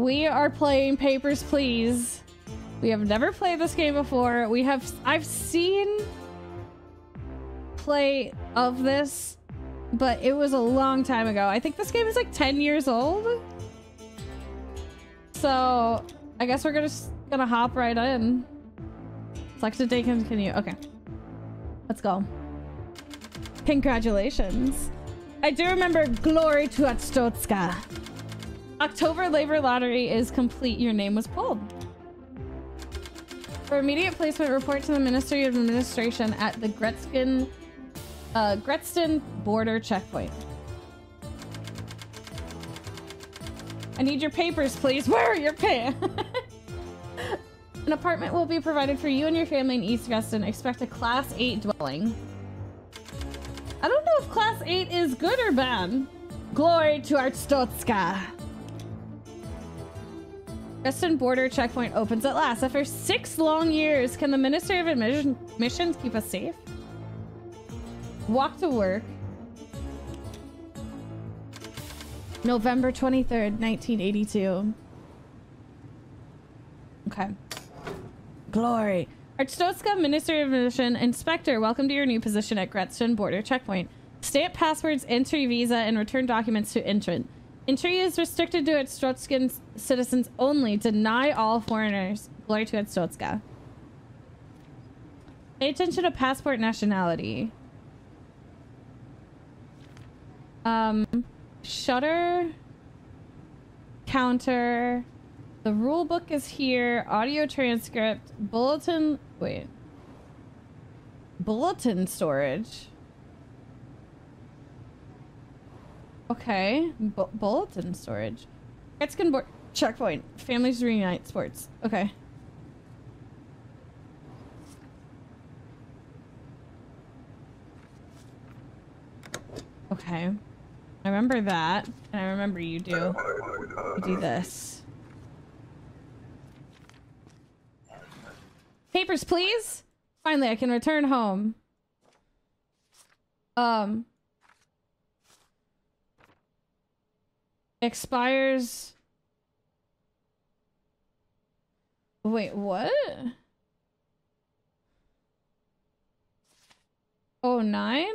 We are playing Papers, Please. We have never played this game before. We have... I've seen play of this, but it was a long time ago. I think this game is like 10 years old. So, I guess we're gonna, gonna hop right in. Select a day continue. Okay. Let's go. Congratulations. I do remember glory to Arstotzka. October labor lottery is complete. Your name was pulled. For immediate placement, report to the Ministry of Administration at the Gretzkin, uh, Grestin border checkpoint. I need your papers, please. Where are your pants? An apartment will be provided for you and your family in East Grestin. Expect a Class 8 dwelling. I don't know if Class 8 is good or bad. Glory to Arstotzka. Grestin border checkpoint opens at last. After six long years, can the Ministry of Admissions keep us safe? Walk to work. November 23rd, 1982. Okay. Glory. Arstotzka, Minister of Admission, Inspector, welcome to your new position at Grestin Border Checkpoint. Stamp passwords, entry visa, and return documents to entrant. Entry is restricted to Arstotzkan citizens only. Deny all foreigners. Glory to Arstotzka. Pay attention to passport nationality. Um, shutter, counter, the rule book is here. Audio transcript. Bulletin. Wait. Bulletin storage. Okay. Bu bulletin storage. Redskin board. Checkpoint. Families reunite sports. Okay. Okay. I remember that. And I remember you do. You do this. Papers, please. Finally, I can return home. Um. Expires. Wait, what? Oh, nine?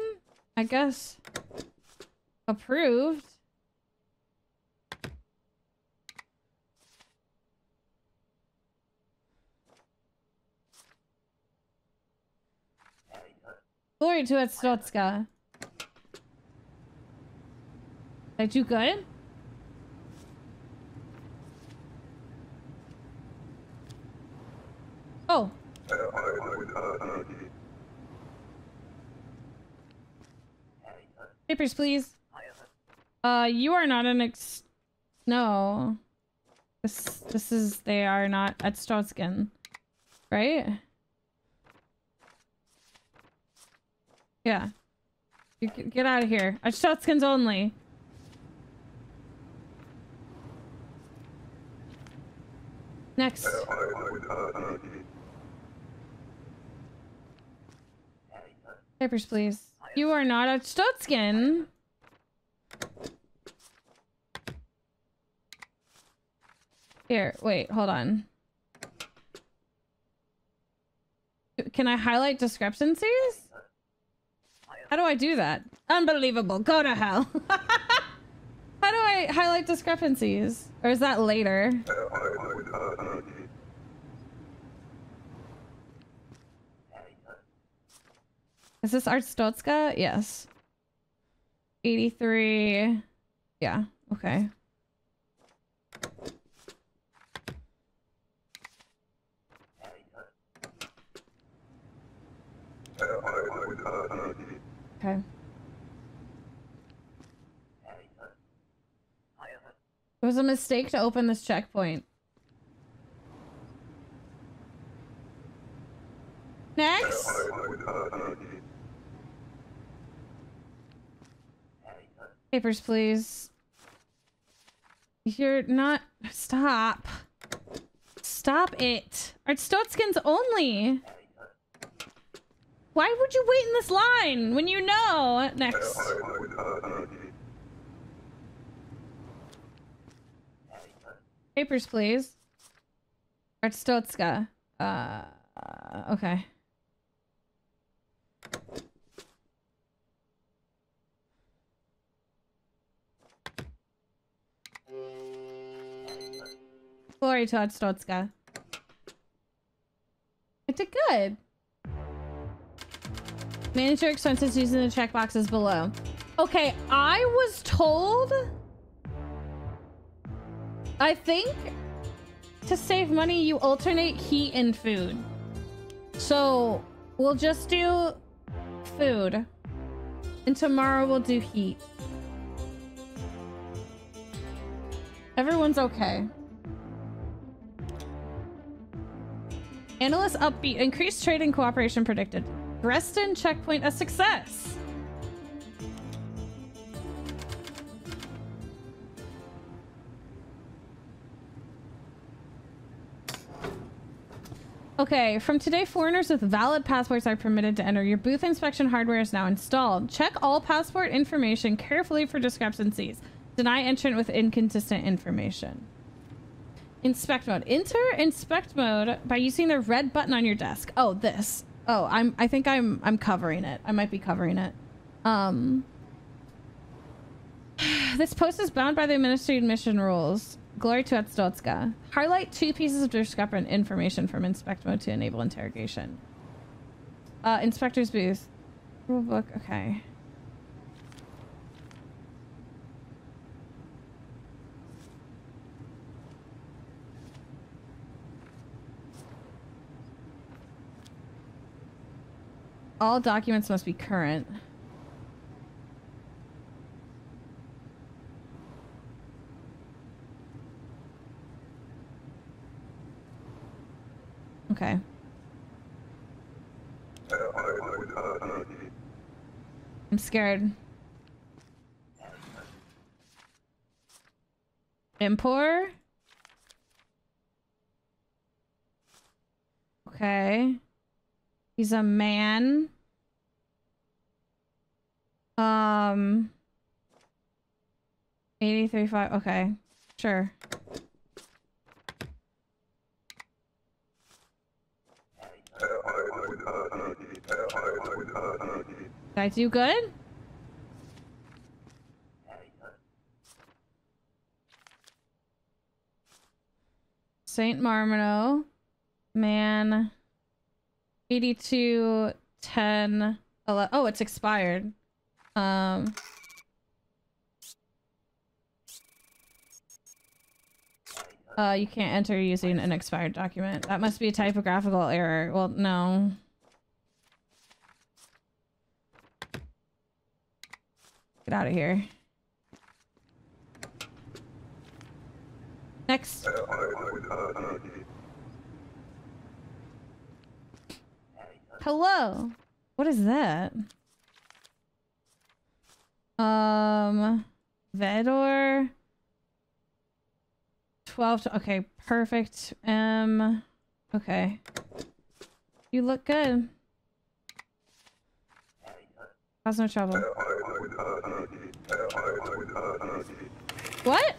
I guess. Approved. Glory to Arstotzka. Did I do good? Oh. Papers, please. Uh, you are not an ex- No. This, this is- they are not Arstotzkan. Right? Yeah. You get out of here. I skins only. Next. Papers, please. You are not Arstotzkan. Here, wait, hold on. Can I highlight discrepancies? How do I do that? Unbelievable. Go to hell. How do I highlight discrepancies? Or is that later? Is this Arstotzka? Yes. 83. Yeah, okay. Okay. It was a mistake to open this checkpoint. Next. Papers, please. You're not... Stop. Stop it. Arstotzkins only. Why would you wait in this line when you know? Next. Papers, please. Arstotzka. Uh, okay. Glory to Arstotzka. It did good. Manage your expenses using the checkboxes below. Okay, I was told... I think to save money, you alternate heat and food. So we'll just do food. And tomorrow we'll do heat. Everyone's okay. Analysts upbeat. Increased trade and cooperation predicted. Reston checkpoint a success. Okay, from today, foreigners with valid passports are permitted to enter. Your booth inspection hardware is now installed. Check all passport information carefully for discrepancies. Deny entrant with inconsistent information. Inspect mode. Enter inspect mode by using the red button on your desk. Oh, this. Oh, I'm I think I'm I'm covering it. I might be covering it. Um This post is bound by the Ministry admission rules. Glory to Arstotzka. Highlight two pieces of discrepant information from inspect mode to enable interrogation. Uh, inspector's booth. Rulebook, okay. All documents must be current. Okay. I'm scared. Impor? Okay. He's a man. Um. 83.5. Okay. Sure. Did I do good? Saint Marmino. Man. 82, 10, 11. Oh, it's expired. Um. Uh, you can't enter using an expired document. That must be a typographical error. Well, no. Get out of here. Next. Hello. What is that? Um, Vedor. 12 to, okay, perfect. Um, okay. You look good. Cause no trouble. What?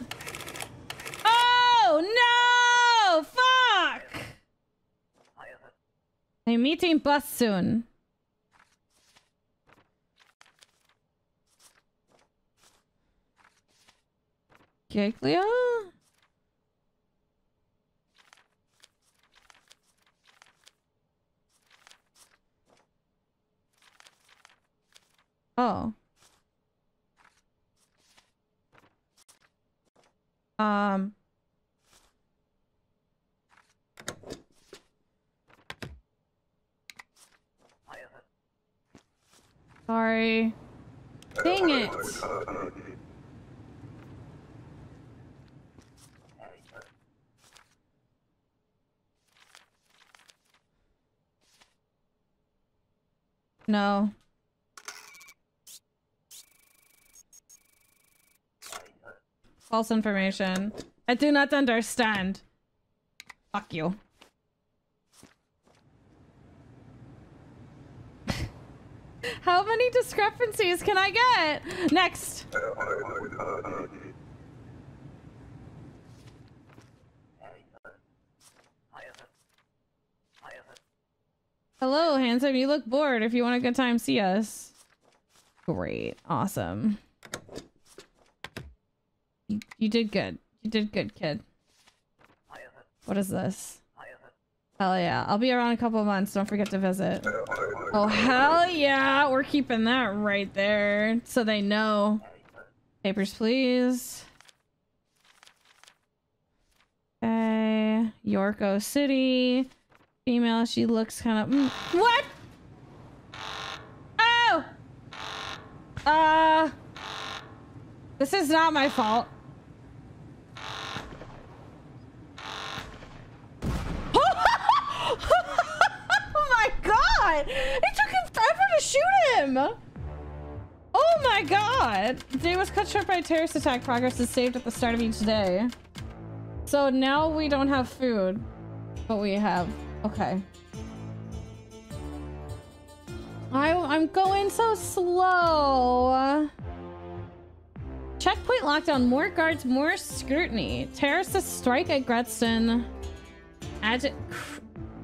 Oh, no! Fuck! A meeting bus soon. Giglia? Oh. Um. Sorry. Dang it. No. False information. I do not understand. Fuck you. How many discrepancies can I get? Next. Hello, handsome. You look bored. If you want a good time, see us. Great. Awesome. You, you did good. You did good, kid. What is this? Hell yeah. I'll be around a couple months. Don't forget to visit. Oh, hell yeah. We're keeping that right there so they know. Papers, please. Okay. Yurko City. Female. She looks kind of... Mm, what? Oh! Uh... This is not my fault. oh my god! It took him forever to shoot him! Oh my god! Day was cut short by a terrorist attack. Progress is saved at the start of each day. So now we don't have food. But we have... Okay. I, I'm going so slow. Checkpoint lockdown. More guards, more scrutiny. Terrorists strike at Gretzton. Agi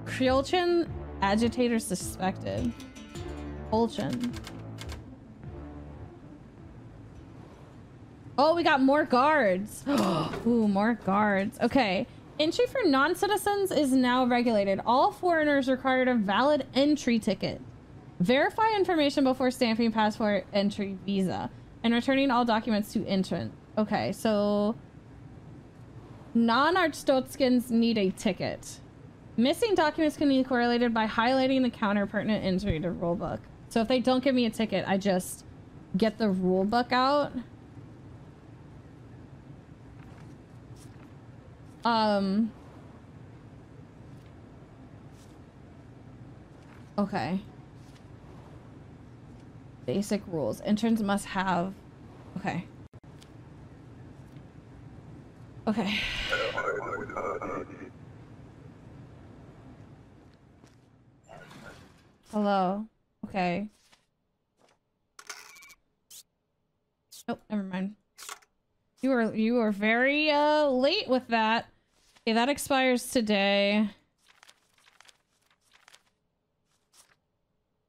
Kryolchin agitator suspected. Olchin. Oh, we got more guards. Ooh, more guards. Okay. Entry for non-citizens is now regulated. All foreigners required a valid entry ticket. Verify information before stamping passport entry visa and returning all documents to entrant. Okay, so non-Arstotzkans need a ticket. Missing documents can be correlated by highlighting the counter pertinent entry to rulebook. So if they don't give me a ticket, I just get the rulebook out. Um. Okay. Basic rules. Interns must have... Okay. Okay. Uh, uh, uh, Hello. Okay. Oh, never mind. You are you are very uh late with that. Okay, that expires today.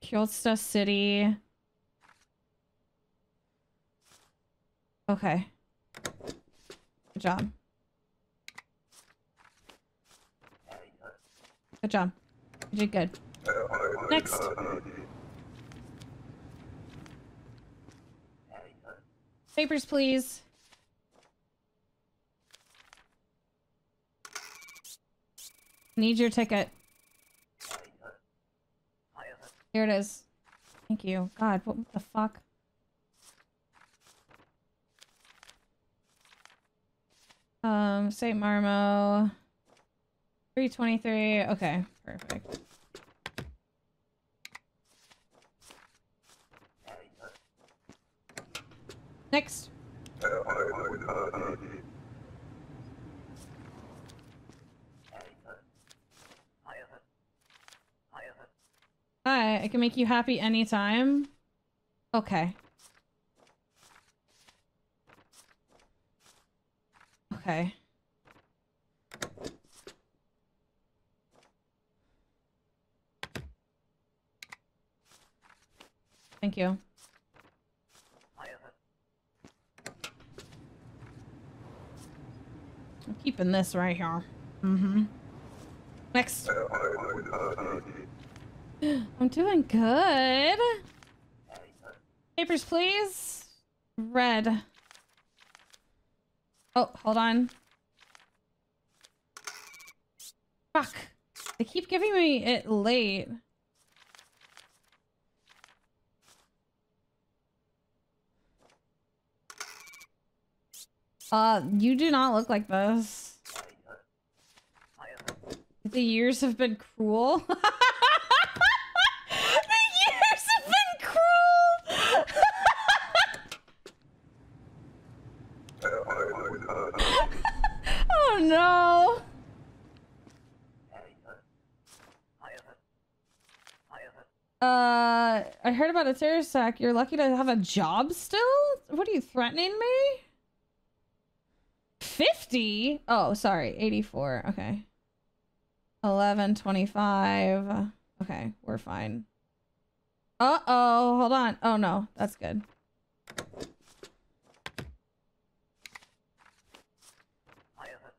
Kyosta City. Okay. Good job. Good job. You did good. Next. Papers, please. Need your ticket. Here it is. Thank you. God, what the fuck? Um, St. Marmo. 323. Okay, perfect. Next. Hi, I can make you happy anytime. Okay. Okay. Thank you. I'm keeping this right here. Mm-hmm. Next. I'm doing good. Papers, please. Red. Oh, hold on. Fuck. They keep giving me it late. Uh, you do not look like this. The years have been cruel. the years have been cruel. oh no. Uh, I heard about a terrorist attack. You're lucky to have a job still? What are you threatening me? 50? Oh, sorry. 84. Okay. 11, 25. Okay, we're fine. Uh-oh, hold on. Oh no, that's good.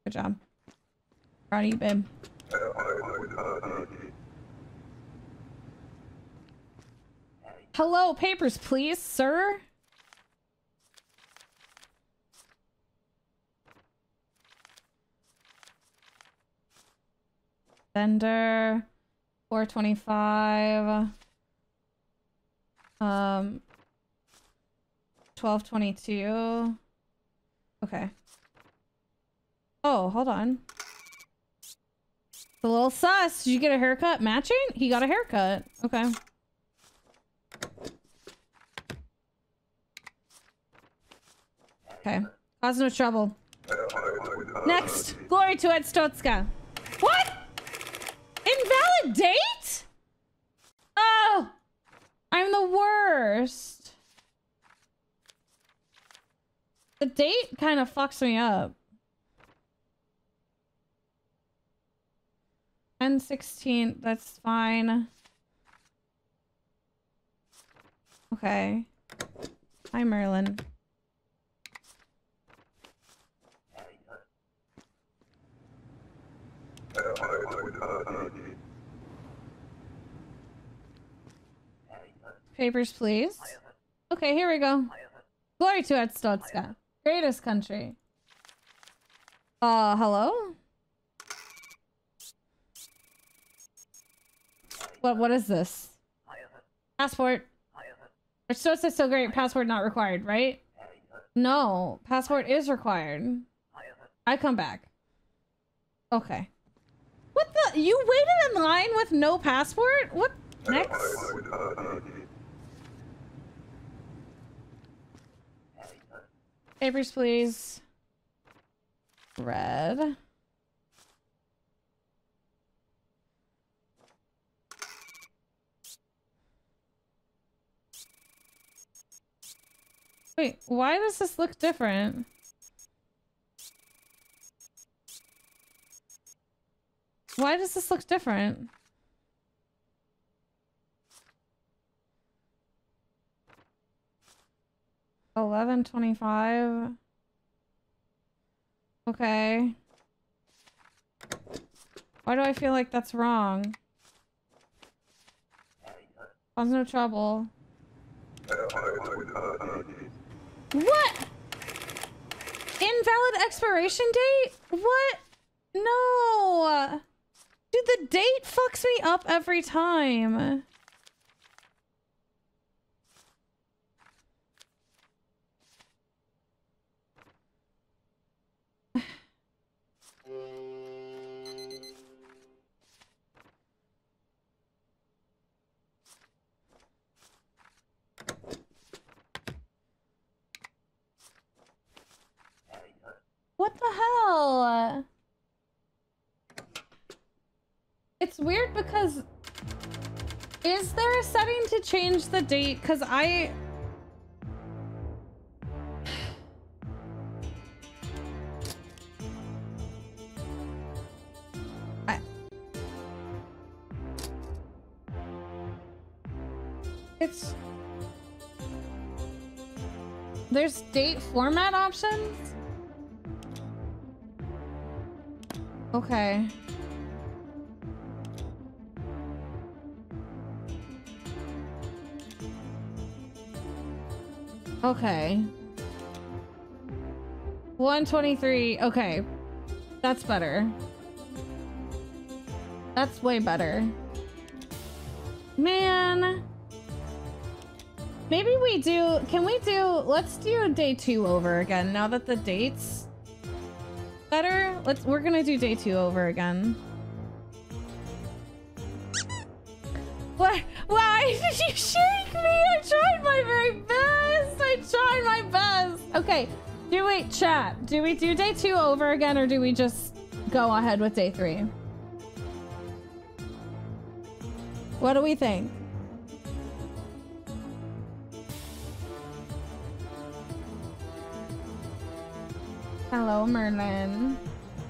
Good job. Proud of you, babe. Hello, papers, please, sir. Vendor, 425. Um, 1222. Okay. Oh, hold on. It's A little sus. Did you get a haircut matching? He got a haircut. Okay. Okay. Cause no trouble. Next. Glory to Arstotzka. What? Date? Oh. I'm the worst. The date kind of fucks me up. And 16, that's fine. Okay. Hi, Merlin. Papers, please. Okay, here we go. Glory to Arstotzka. Greatest country. Uh, hello? What, what is this? Passport. Arstotzka so great, passport not required, right? No, passport is required. I come back. Okay. What the? You waited in line with no passport? What? Next? Papers, please. Red. Wait, why does this look different? Why does this look different? Eleven twenty-five. Okay. Why do I feel like that's wrong? Cause no trouble. What? Invalid expiration date? What? No. Dude, the date fucks me up every time. What the hell? It's weird because is there a setting to change the date? Because I I- It's there's date format options. Okay. Okay. 123. Okay. That's better. That's way better. Man. Maybe we do... Can we do... Let's do day two over again now that the date's better. Let's... We're gonna do day two over again. What? Why did you shake me? I tried my very best. I tried my best. Okay. Do we chat? Do we do day two over again or do we just go ahead with day three? What do we think? Hello, Merlin.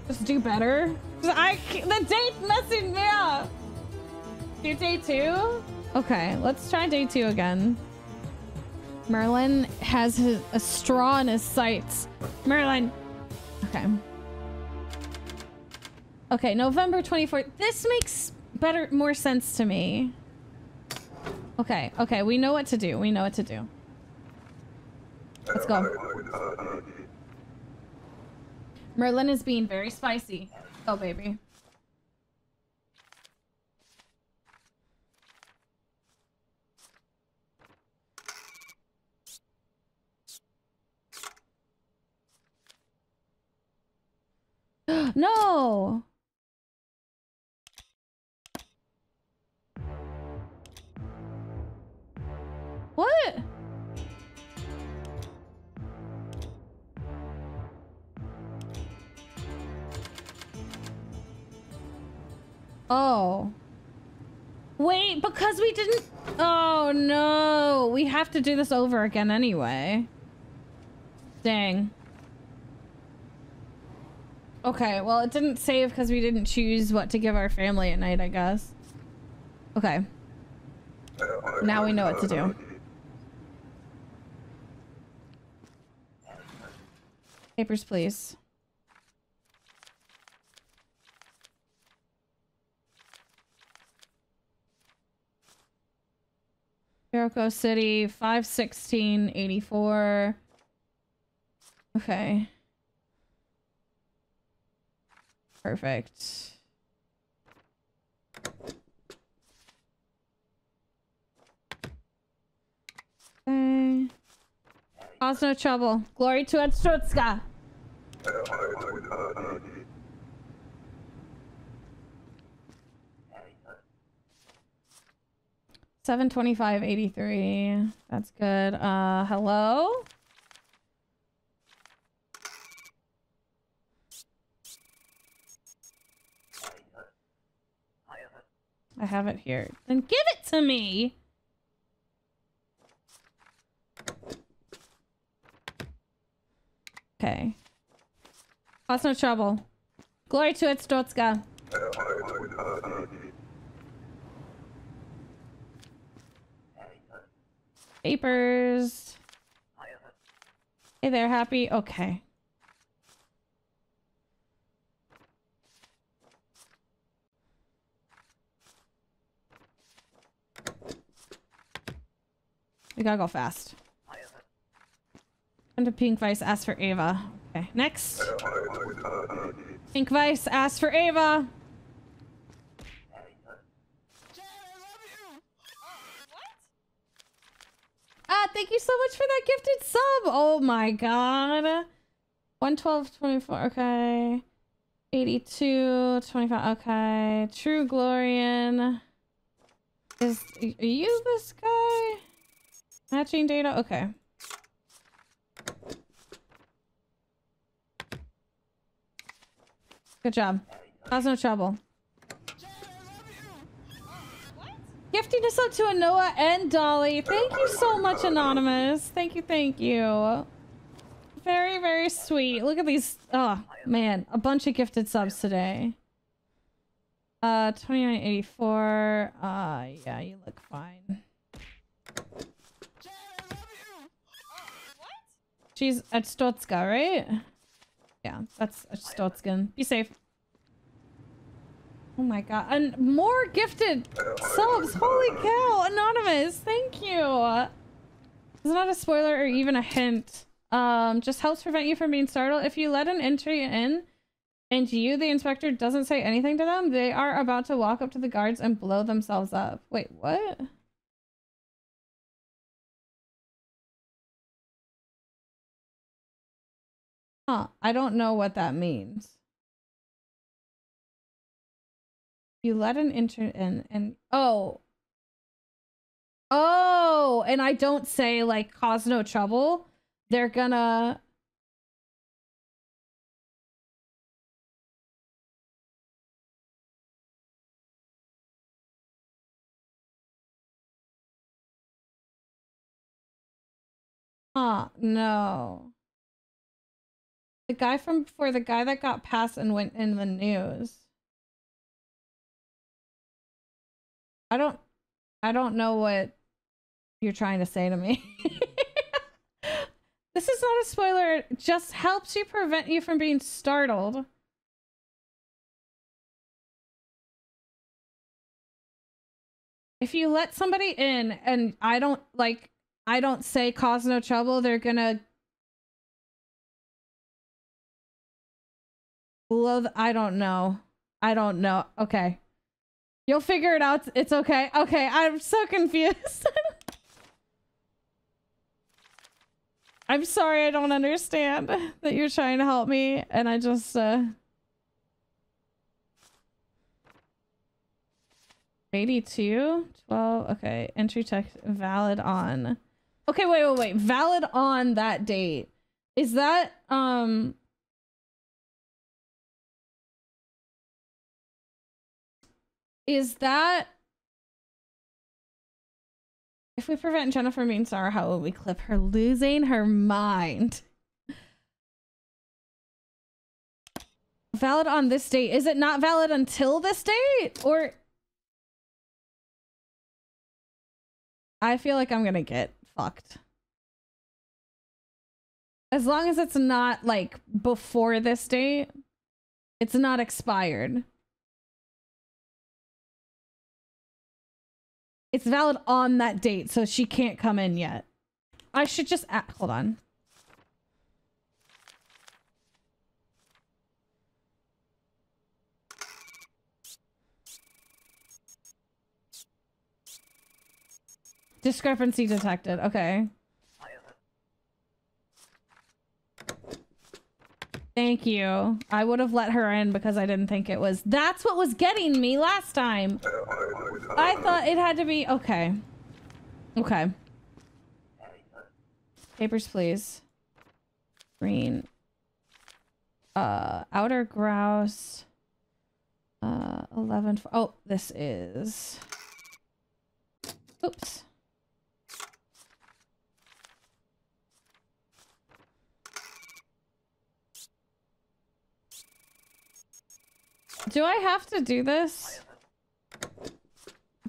Just do better. I the date messing me up. Do day two? Okay, let's try day two again. Merlin has his, a straw in his sights. Merlin. Okay. Okay, November 24th. This makes better, more sense to me. Okay, okay, we know what to do. We know what to do. Let's go. Uh, Merlin is being very spicy. Oh, baby. no! What? Oh. Wait, because we didn't... Oh, no. We have to do this over again anyway. Dang. Okay, well, it didn't save because we didn't choose what to give our family at night, I guess. Okay. Now we know what to do. Papers, please. Hiroko City, 516.84. Okay. Perfect. Okay. Cause no trouble. Glory to Arstotzka. 725.83. That's good. Uh, hello? I have it here. Then give it to me! Okay. Cause no trouble. Glory to it, Stotska. Papers. Hey there, happy? Okay. We gotta go fast. Under Pink Vice, ask for Ava. Okay, next. Pink Vice, ask for Ava. Ah, thank you so much for that gifted sub. Oh my god. 112, 24, okay. 82, 25, okay. True Glorian. Is, are you this guy? Matching data, okay. Good job. Cause no trouble. Gifting us up to a Noah and Dolly. Thank you so much, Anonymous. Thank you, thank you. Very, very sweet. Look at these. Oh, man. A bunch of gifted subs today. Uh, 2984. Uh, yeah, you look fine. She's Arstotzka, right? Yeah, that's Arstotzkan. Be safe. Oh my god. And more gifted subs. Holy cow. Anonymous. Thank you. It's not a spoiler or even a hint. Um, just helps prevent you from being startled. If you let an entry in and you, the inspector, doesn't say anything to them, they are about to walk up to the guards and blow themselves up. Wait, what? Huh. I don't know what that means. You let an intern in and oh. Oh, and I don't say like cause no trouble. They're gonna Huh, no. The guy from before, the guy that got passed and went in the news. I don't I don't know what you're trying to say to me. this is not a spoiler. It just helps you prevent you from being startled. If you let somebody in and I don't like I don't say cause no trouble, they're gonna blow the, I don't know. I don't know. Okay. You'll figure it out. It's okay. Okay, I'm so confused. I'm sorry I don't understand that you're trying to help me and I just uh 82 12 okay entry text valid on okay wait wait wait valid on that date is that um is that if we prevent Jennifer being sorry, how will we clip her losing her mind? Valid on this date. Is it not valid until this date? Or I feel like I'm gonna get fucked. As long as it's not like before this date, it's not expired. It's valid on that date, so she can't come in yet. I should just hold on. Discrepancy detected. Okay. Thank you. I would have let her in because I didn't think it was. That's what was getting me last time. I thought it had to be. Okay. Okay. Papers, please. Green. Uh, outer grouse. Uh, 11. Oh, this is. Oops. Do I have to do this?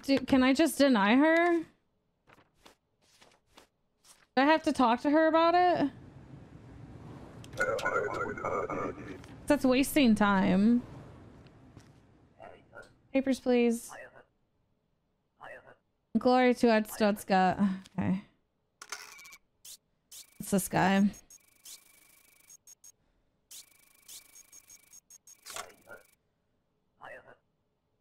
Do, can I just deny her? Do I have to talk to her about it? That's wasting time. Papers, please. Glory to Arstotzka. Okay. It's this guy.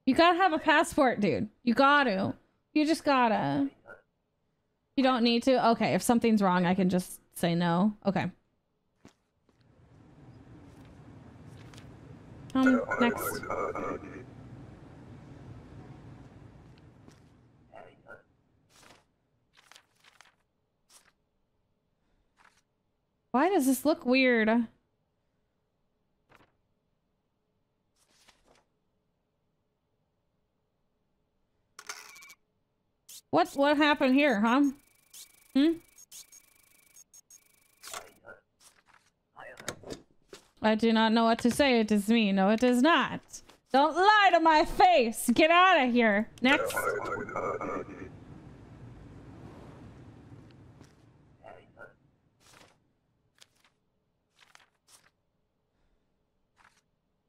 You gotta have a passport, dude. You gotta. You just gotta. You don't need to? Okay, if something's wrong, I can just say no. Okay. Um, next. Why does this look weird? What what happened here, huh? Hmm? I do not know what to say. It is me. No, it is not. Don't lie to my face. Get out of here. Next.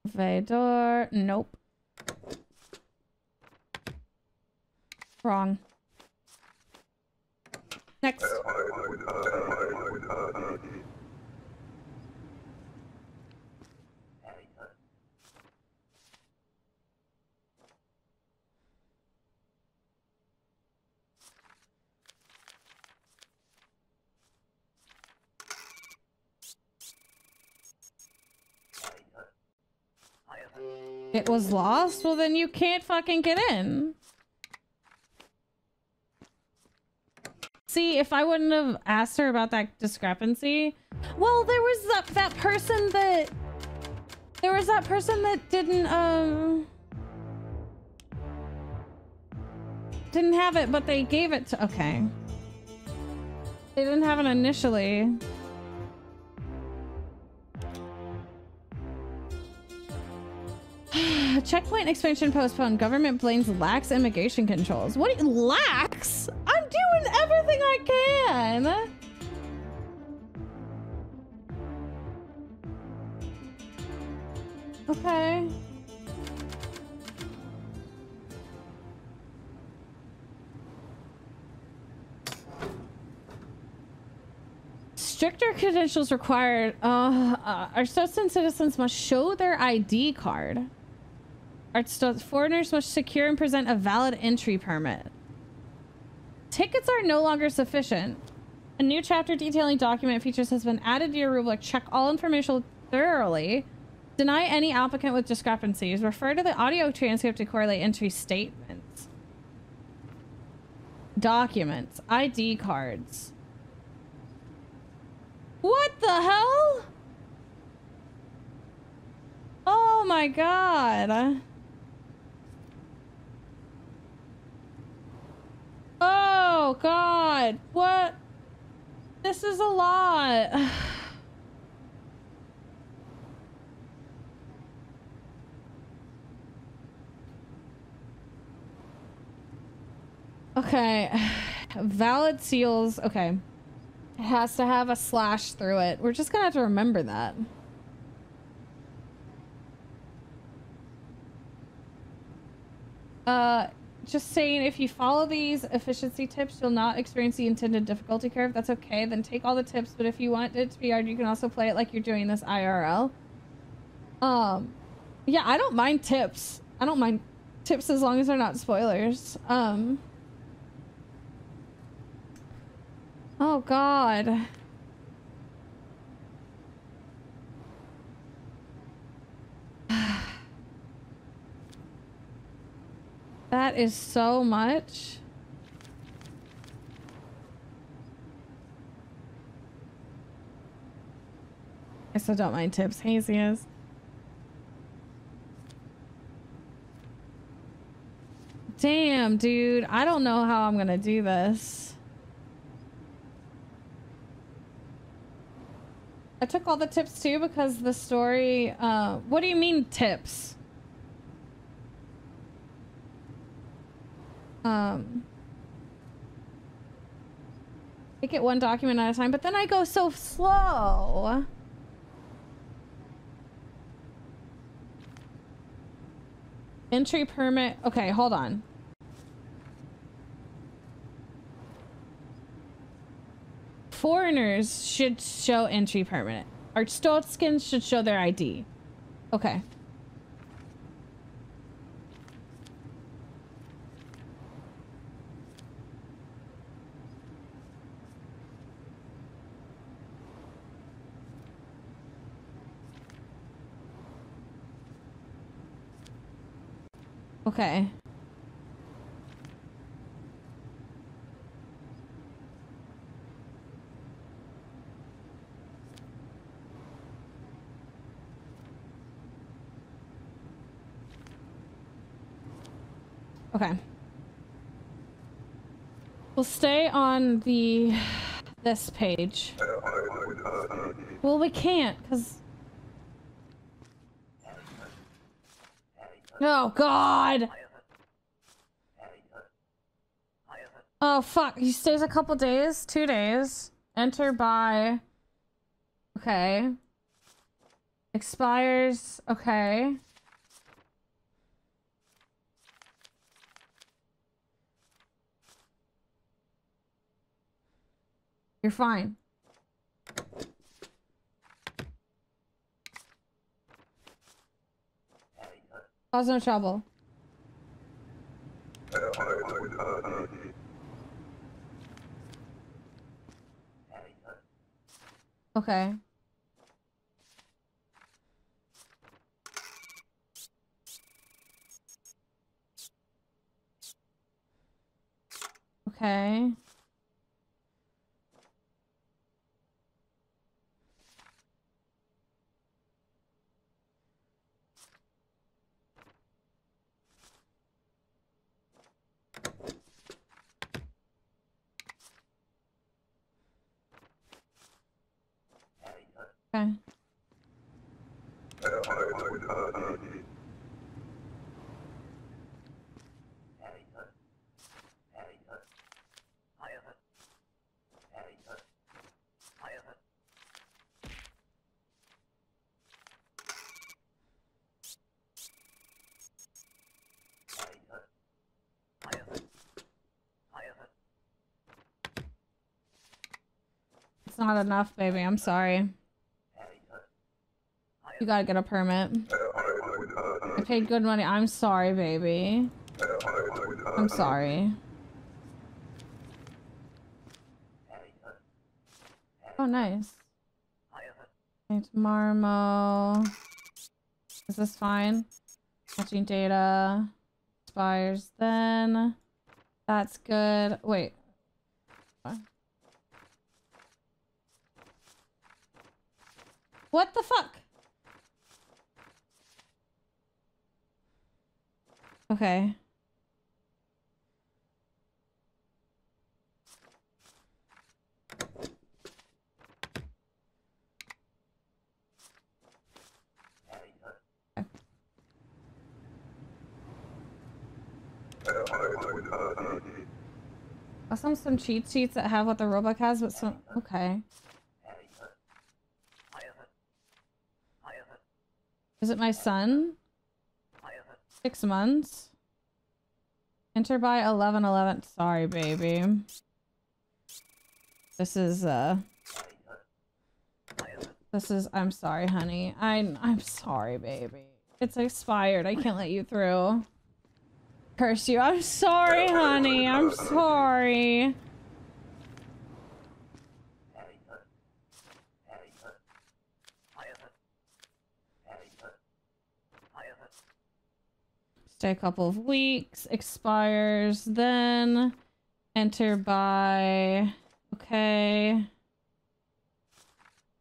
Vedor. Nope. Wrong. Next. It was lost? Well, then you can't fucking get in. See, if I wouldn't have asked her about that discrepancy. Well, there was that, that person that... There was that person that didn't, um... Didn't have it, but they gave it to... Okay. They didn't have it initially. Checkpoint expansion postponed. Government blames lax immigration controls. What? Lax? I can. Okay. Stricter credentials required. Uh, uh, Arstotzkan citizens must show their ID card. Arstotzkan foreigners must secure and present a valid entry permit. Tickets are no longer sufficient. A new chapter detailing document features has been added to your rubric. Check all information thoroughly. Deny any applicant with discrepancies. Refer to the audio transcript to correlate entry statements. Documents. ID cards. What the hell? Oh my god. Oh god. What? This is a lot. okay. Valid seals. Okay. It has to have a slash through it. We're just gonna have to remember that. Uh, just saying, if you follow these efficiency tips, you'll not experience the intended difficulty curve. That's okay. Then take all the tips, but if you want it to be hard, you can also play it like you're doing this IRL. Um, yeah, I don't mind tips. I don't mind tips as long as they're not spoilers. Um... Oh god. That is so much. I still don't mind tips. Hazy is. Damn, dude. I don't know how I'm gonna do this. I took all the tips too because the story, uh, what do you mean tips? Um, take it one document at a time, but then I go so slow. Entry permit. Okay, hold on. Foreigners should show entry permit. Our Arstotzkans should show their ID. Okay. Okay. Okay. We'll stay on the this page. Well, we can't because. Oh God. Oh fuck! He stays a couple days, two days. Enter by. Okay. Expires. Okay. You're fine. Cause no trouble. Okay. Okay. Okay. It's not enough, baby. I'm sorry. You gotta get a permit. I paid good money. I'm sorry, baby. I'm sorry. Oh, nice. It's Marmo. Is this fine? Matching data. Expires then. That's good. Wait. What the fuck? Okay. Some some cheat sheets that have what the robot has, but some okay. Is it my son? Six months. Enter by eleven eleven. Sorry, baby. This is uh. This is. I'm sorry, honey. I I'm sorry, baby. It's expired. I can't let you through. Curse you. I'm sorry, honey. I'm sorry. Stay a couple of weeks. Expires then. Enter by... Okay.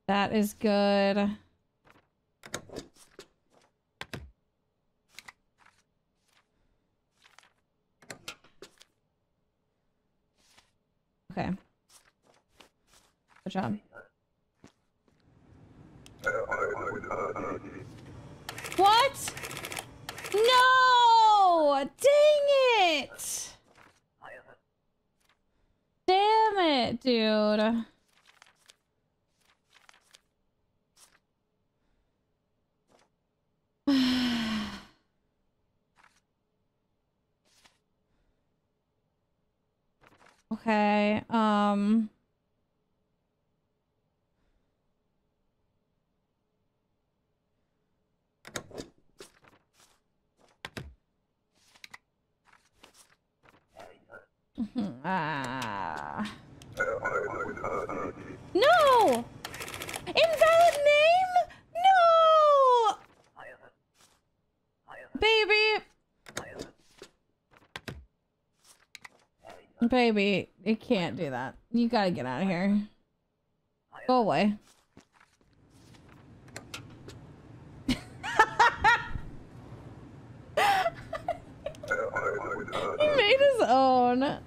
That is good. Okay. Good job. What? No! Dang it! Damn it, dude. Okay, um... ah. No! Invalid name? No! Baby! Baby, it can't do that. You gotta get out of here. Go away. he made his own.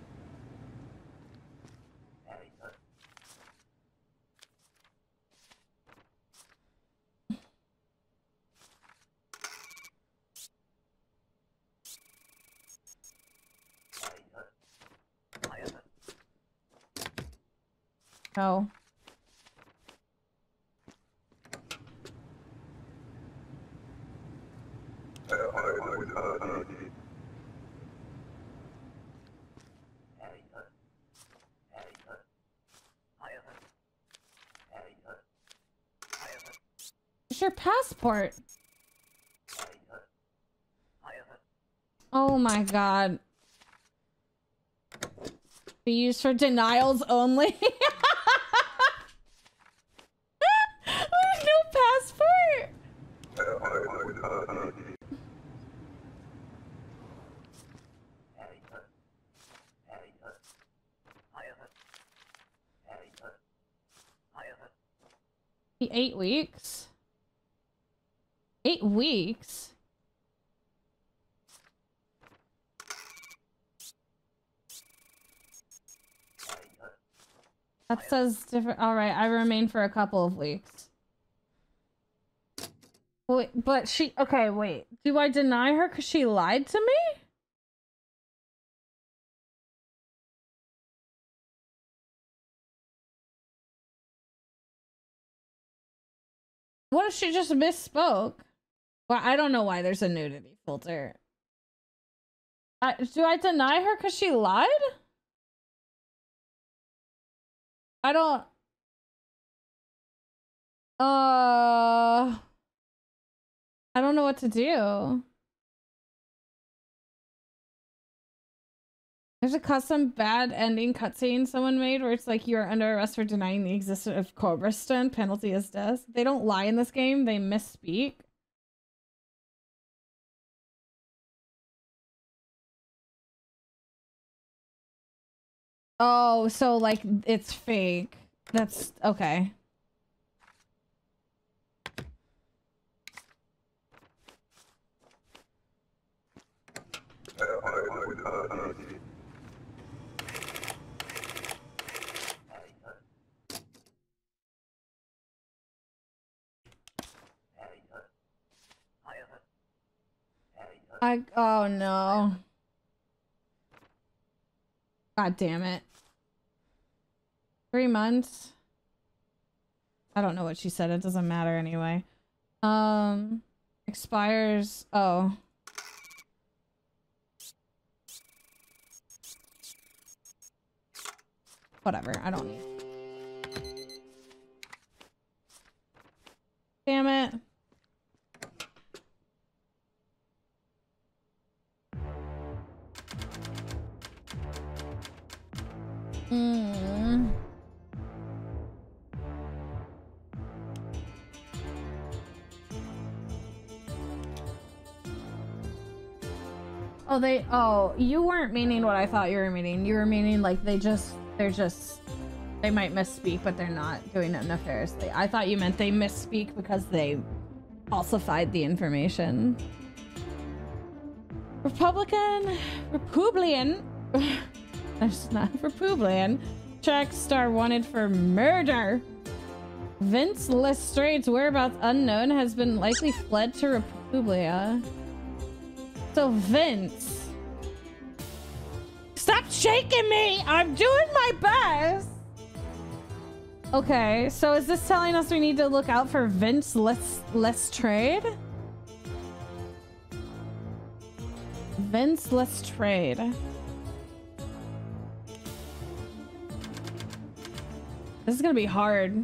No. It's your. Oh my god. Be used for denials only. no passport. Eight weeks? Eight weeks? That says different. All right, I remain for a couple of weeks. Wait, but she. Okay, wait. Do I deny her because she lied to me? What if she just misspoke? Well, I don't know why there's a nudity filter. I, do I deny her because she lied? I don't... Uh, I don't know what to do. There's a custom bad ending cutscene someone made where it's like you are under arrest for denying the existence of Cobrastan. Penalty is death. They don't lie in this game. They misspeak. Oh, so like it's fake. That's okay. I oh no. God damn it. Three months. I don't know what she said. It doesn't matter anyway. Um, expires. Oh. Whatever. I don't need. Damn it. Hmm. Oh, they. Oh, you weren't meaning what I thought you were meaning. You were meaning like they just. They're just. They might misspeak, but they're not doing it nefariously. I thought you meant they misspeak because they falsified the information. Republican. Republican. That's not Republican. Track star wanted for murder. Vince Lestrade's whereabouts unknown has been likely fled to Republia. So Vince. Stop shaking me! I'm doing my best! Okay, so is this telling us we need to look out for Vince Let's Lestrade? Vince Lestrade. This is gonna be hard.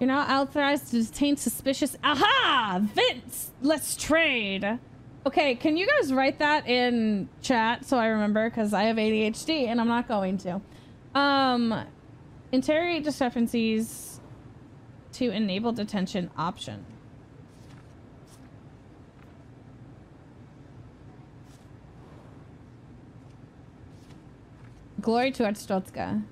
You're not authorized to detain suspicious. Aha! Vince! let's trade. Okay, can you guys write that in chat so I remember? Because I have ADHD and I'm not going to. Um, interrogate discrepancies to enable detention option. Glory to Arstotzka.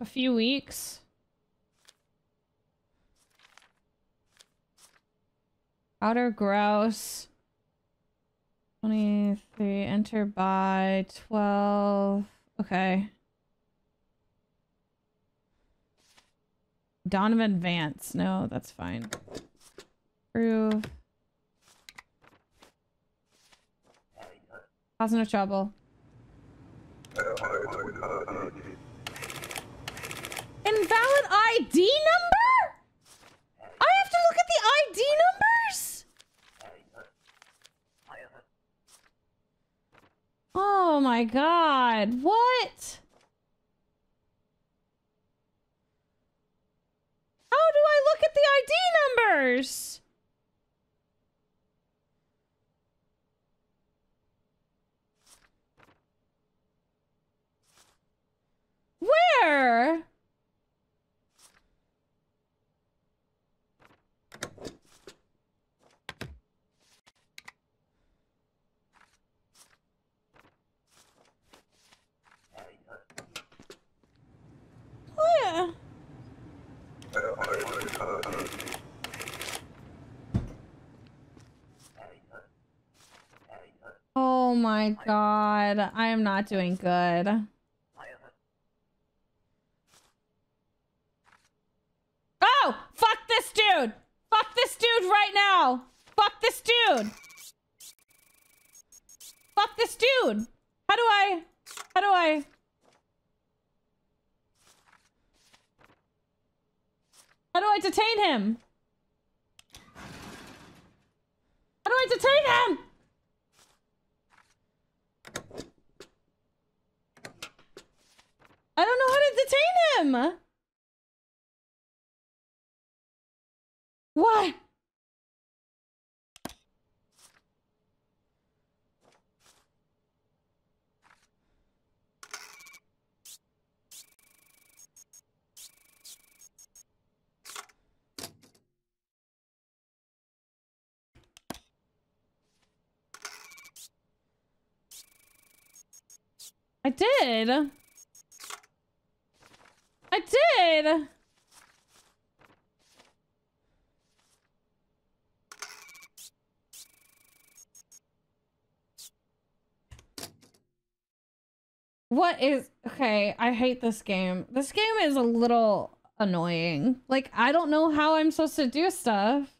A few weeks. Outer grouse. 23. Enter by 12. Okay. Donovan Vance. No, that's fine. Prove. Cause no trouble. Invalid ID number? I have to look at the ID numbers? Oh my god. What? How do I look at the ID numbers? Where? Oh my god. I am not doing good. Oh! Fuck this dude! Fuck this dude right now! Fuck this dude! Fuck this dude! How do I... How do I... How do I detain him? How do I detain him? I don't know how to detain him. What? I did. I did. What is okay? I hate this game. This game is a little annoying. Like I don't know how I'm supposed to do stuff.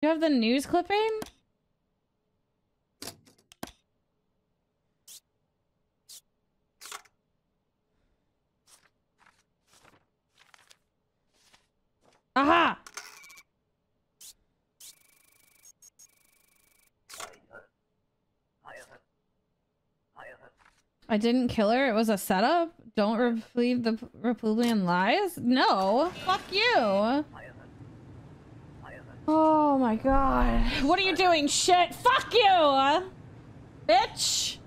You have the news clipping? Aha! I didn't kill her. It was a setup. Don't believe the Republican lies. No, fuck you. Oh my god. What are you doing? Shit. Fuck you, bitch.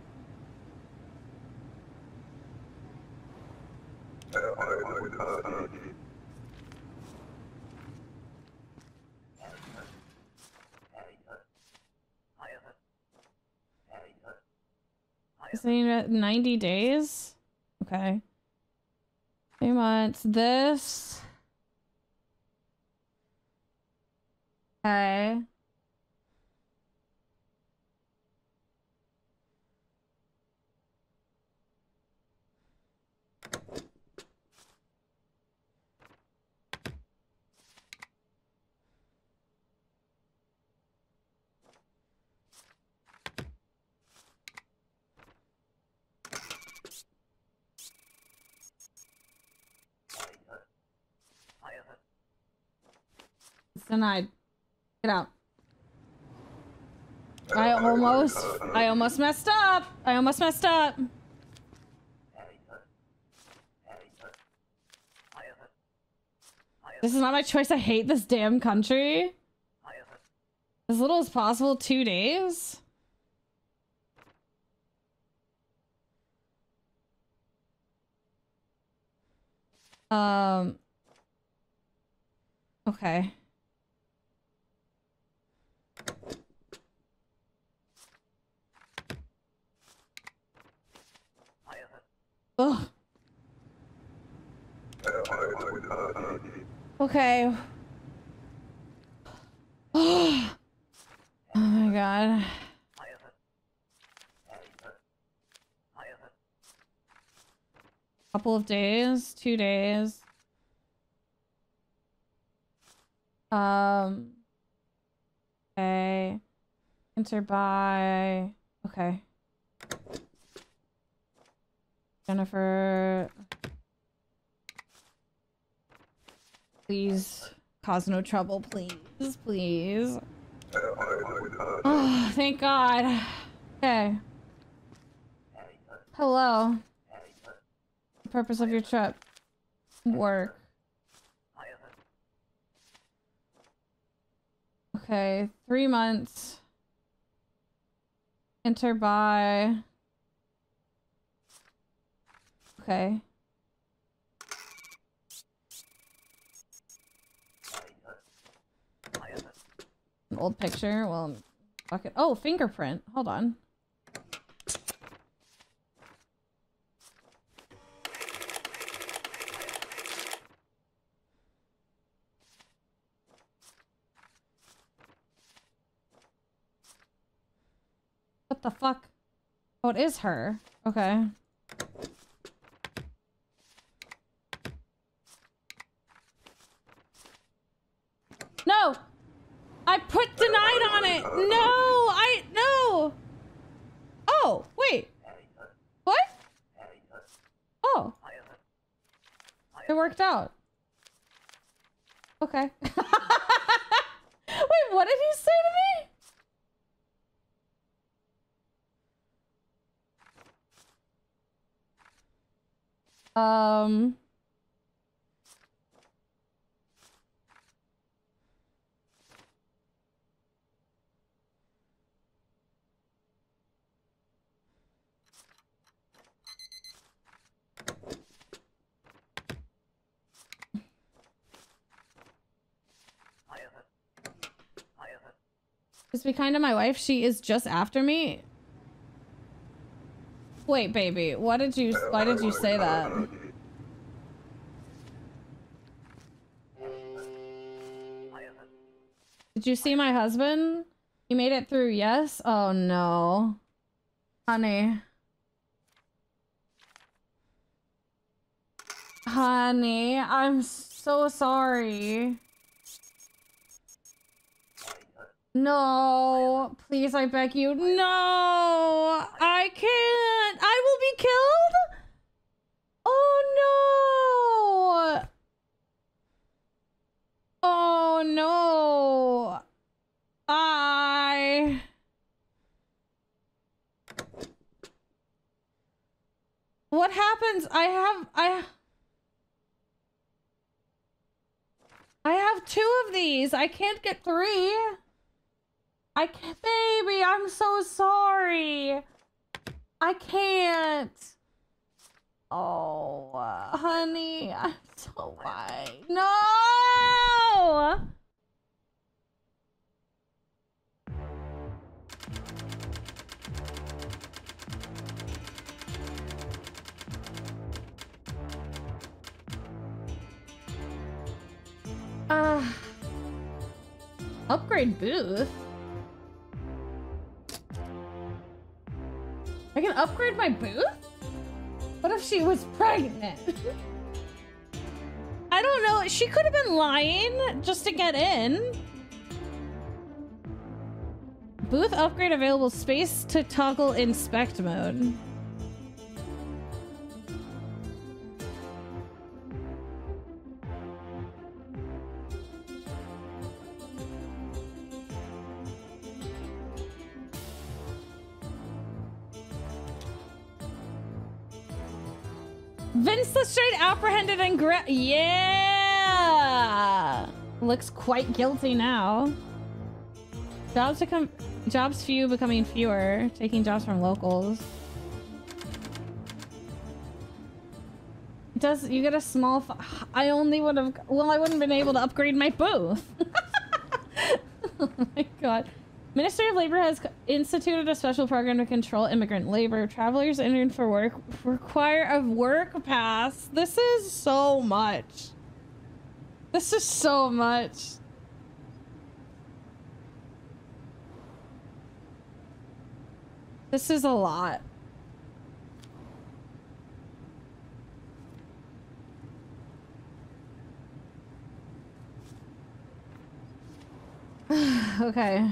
90 days? Okay. Three months. This. Okay. Denied. Get out. I almost, I almost messed up. I almost messed up. This is not my choice. I hate this damn country. As little as possible, two days. Um. Okay. Ugh. Okay. oh my god. Couple of days, two days. Um. Okay. Enter by. Okay. Jennifer. Please cause no trouble, please. Please. Oh, thank God. Okay. Hello. The purpose of your trip. Work. Okay, three months. Enter by. Okay. Old picture. Well, fuck it. Oh, fingerprint. Hold on. What the fuck? Oh, it is her. Okay. No! I put denied on it! No! I... No! Oh, wait. What? Oh. It worked out. Okay. Wait, what did he say to me? Um... Just be kind to my wife. She is just after me. Wait, baby. What did you? Why did you say that? Did you see my husband? He made it through. Yes. Oh no, honey. Honey, I'm so sorry. No, please, I beg you. No, I can't. I will be killed. Oh no. Oh no. I. What happens? I have. I. I have two of these. I can't get three. I can't, baby, I'm so sorry. I can't. Oh, honey, I'm so why? No! Uh, upgrade booth? Can upgrade my booth? What if she was pregnant? I don't know. She could have been lying just to get in. Booth upgrade available space to toggle inspect mode. Apprehended and gra- Yeah! Looks quite guilty now. Jobs become jobs few becoming fewer, taking jobs from locals. Does you get a small? I only would have. Well, I wouldn't have been able to upgrade my booth. oh my god. Ministry of Labor has instituted a special program to control immigrant labor. Travelers entering for work require a work pass. This is so much. This is so much. This is a lot. okay.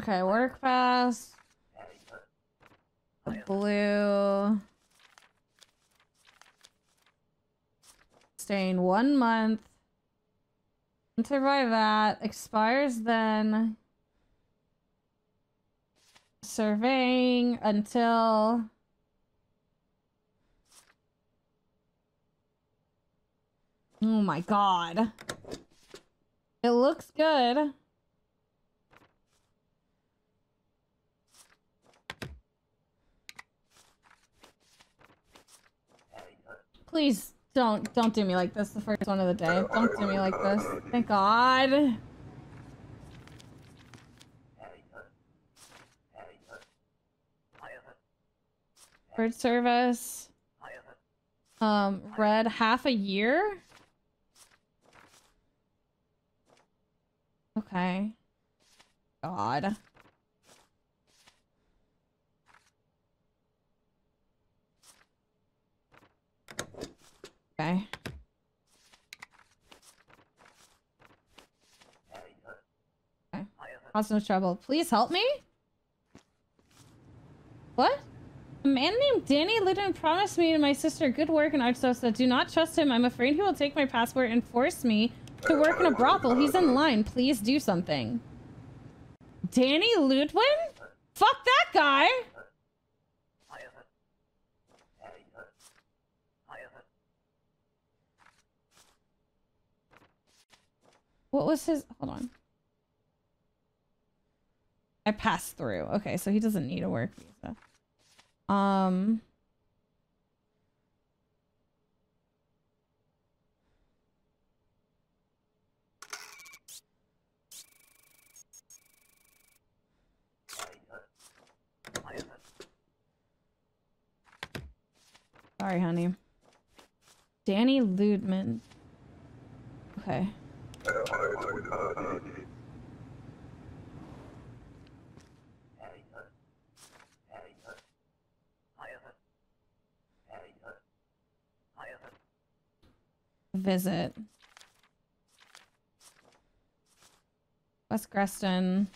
Okay, work pass. Blue. Staying one month. Survive that. Expires then. Surveying until... Oh my god. It looks good. Please don't don't do me like this the first one of the day. Don't do me like this. Thank God. Bird service. Um, red half a year. Okay. God. Okay. Okay. Cause no trouble. Please help me? What? A man named Danny Lydon promised me and my sister good work in Arstotzka do not trust him. I'm afraid he will take my passport and force me to work in a brothel. He's in line. Please do something. Danny Ludwin? Fuck that guy! What was his... Hold on. I passed through. Okay, so he doesn't need a work visa. Um... Sorry, honey. Danny Ludman. Okay. Visit. West Grestin.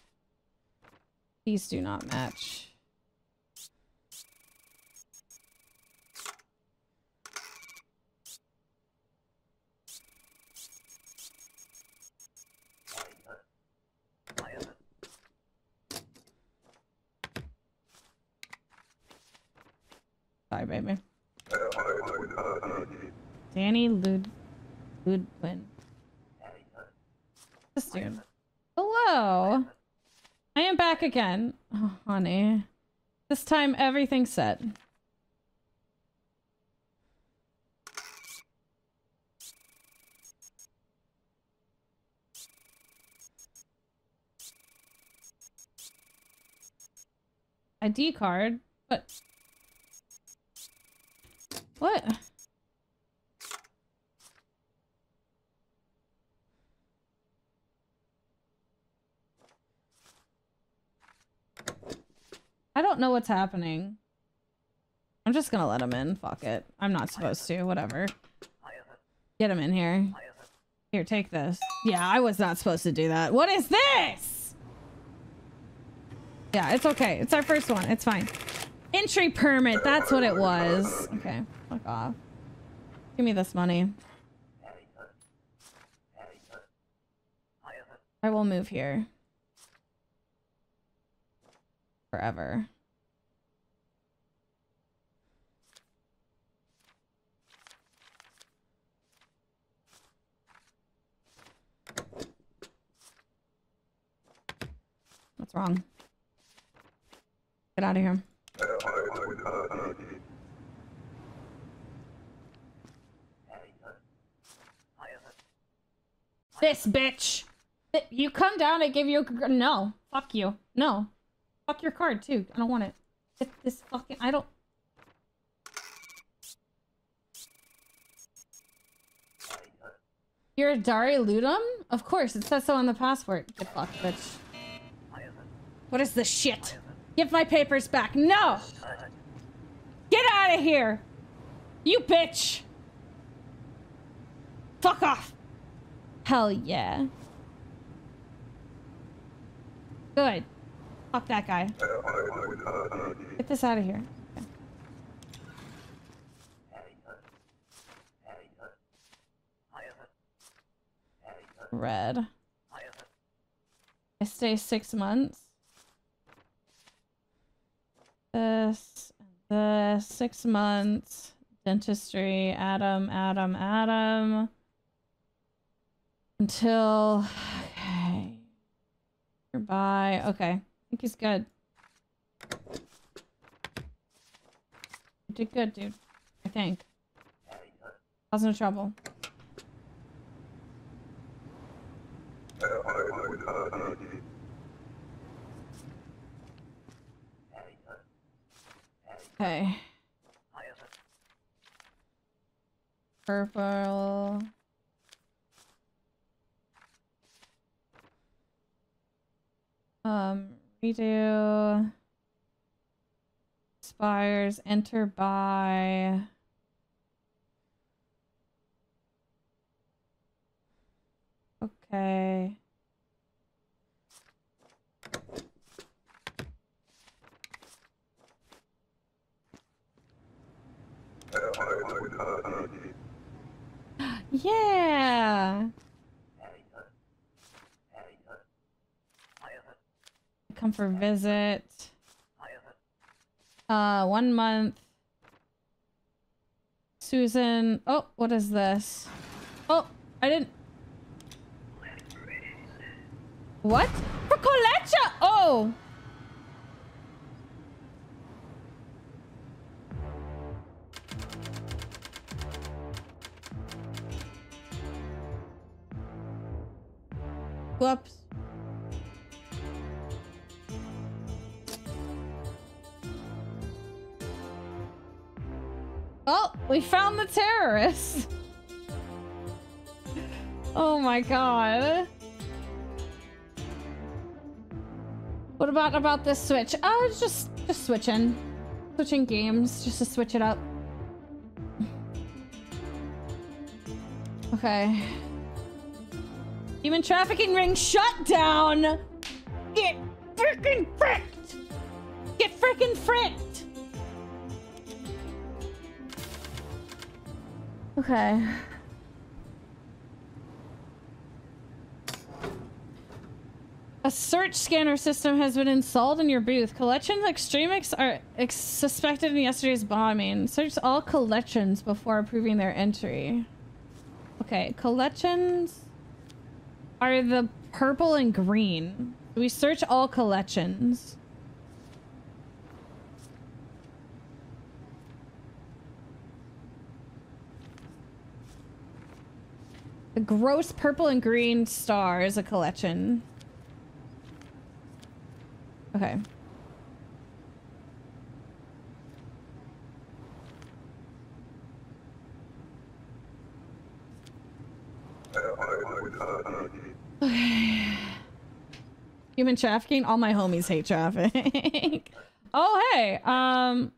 These do not match. Sorry, baby. Danny Lud Ludwin. This dude. Hello. I am back again. Oh, honey. This time everything's set. ID card? But what? I don't know what's happening. I'm just gonna let him in. Fuck it. I'm not supposed to. Whatever. Get him in here. Here, take this. Yeah, I was not supposed to do that. What is this? Yeah, it's okay. It's our first one. It's fine. Entry permit. That's what it was. Okay. Fuck off. Give me this money. I will move here. Forever. What's wrong? Get out of here. This bitch! You come down, I give you a... No. Fuck you. No. Fuck your card, too. I don't want it. Get this fucking... I don't... You're Dari Ludum? Of course, it says so on the passport. Get fucked, bitch. What is this shit? Give my papers back. No! Get out of here! You bitch! Fuck off! Hell yeah. Good. Fuck that guy. Get this out of here. Red. I stay six months. This, the six months. Dentistry, Adam, Adam, Adam. Until, okay. Goodbye. Okay. I think he's good. You did good, dude. I think. Cause no trouble. Okay. Purple. Um, redo. Expires. Enter by. Okay. yeah. Come for visit. Uh, one month. Susan. Oh, what is this? Oh, I didn't. What? For Kolechia! Oh! Whoops. Oh, we found the terrorists. Oh my god. What about about this switch? Oh, it's just just switching. Switching games just to switch it up. Okay. Human trafficking ring shut down. Get freaking fricked. Get freaking fricked. Okay. A search scanner system has been installed in your booth. Kolechian extremists are ex suspected in yesterday's bombing. Search all Kolechians before approving their entry. Okay, Kolechians are the purple and green. We search all Kolechians. The gross purple and green star is a collection. Okay. Human trafficking? All my homies hate traffic. oh, hey. Um.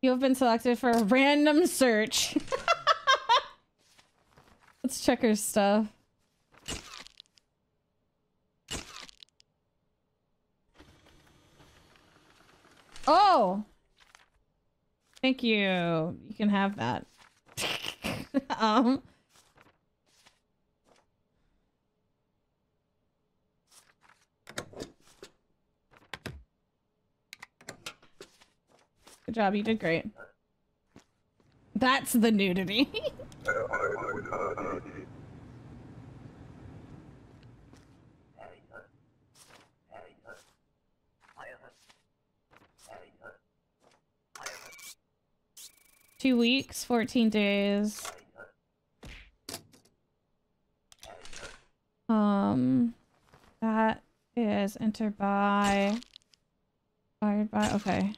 You have been selected for a random search. Let's check her stuff. Oh! Thank you. You can have that. um. Good job, you did great. That's the nudity. Two weeks, 14 days. Um, that is entered by, fired by, okay.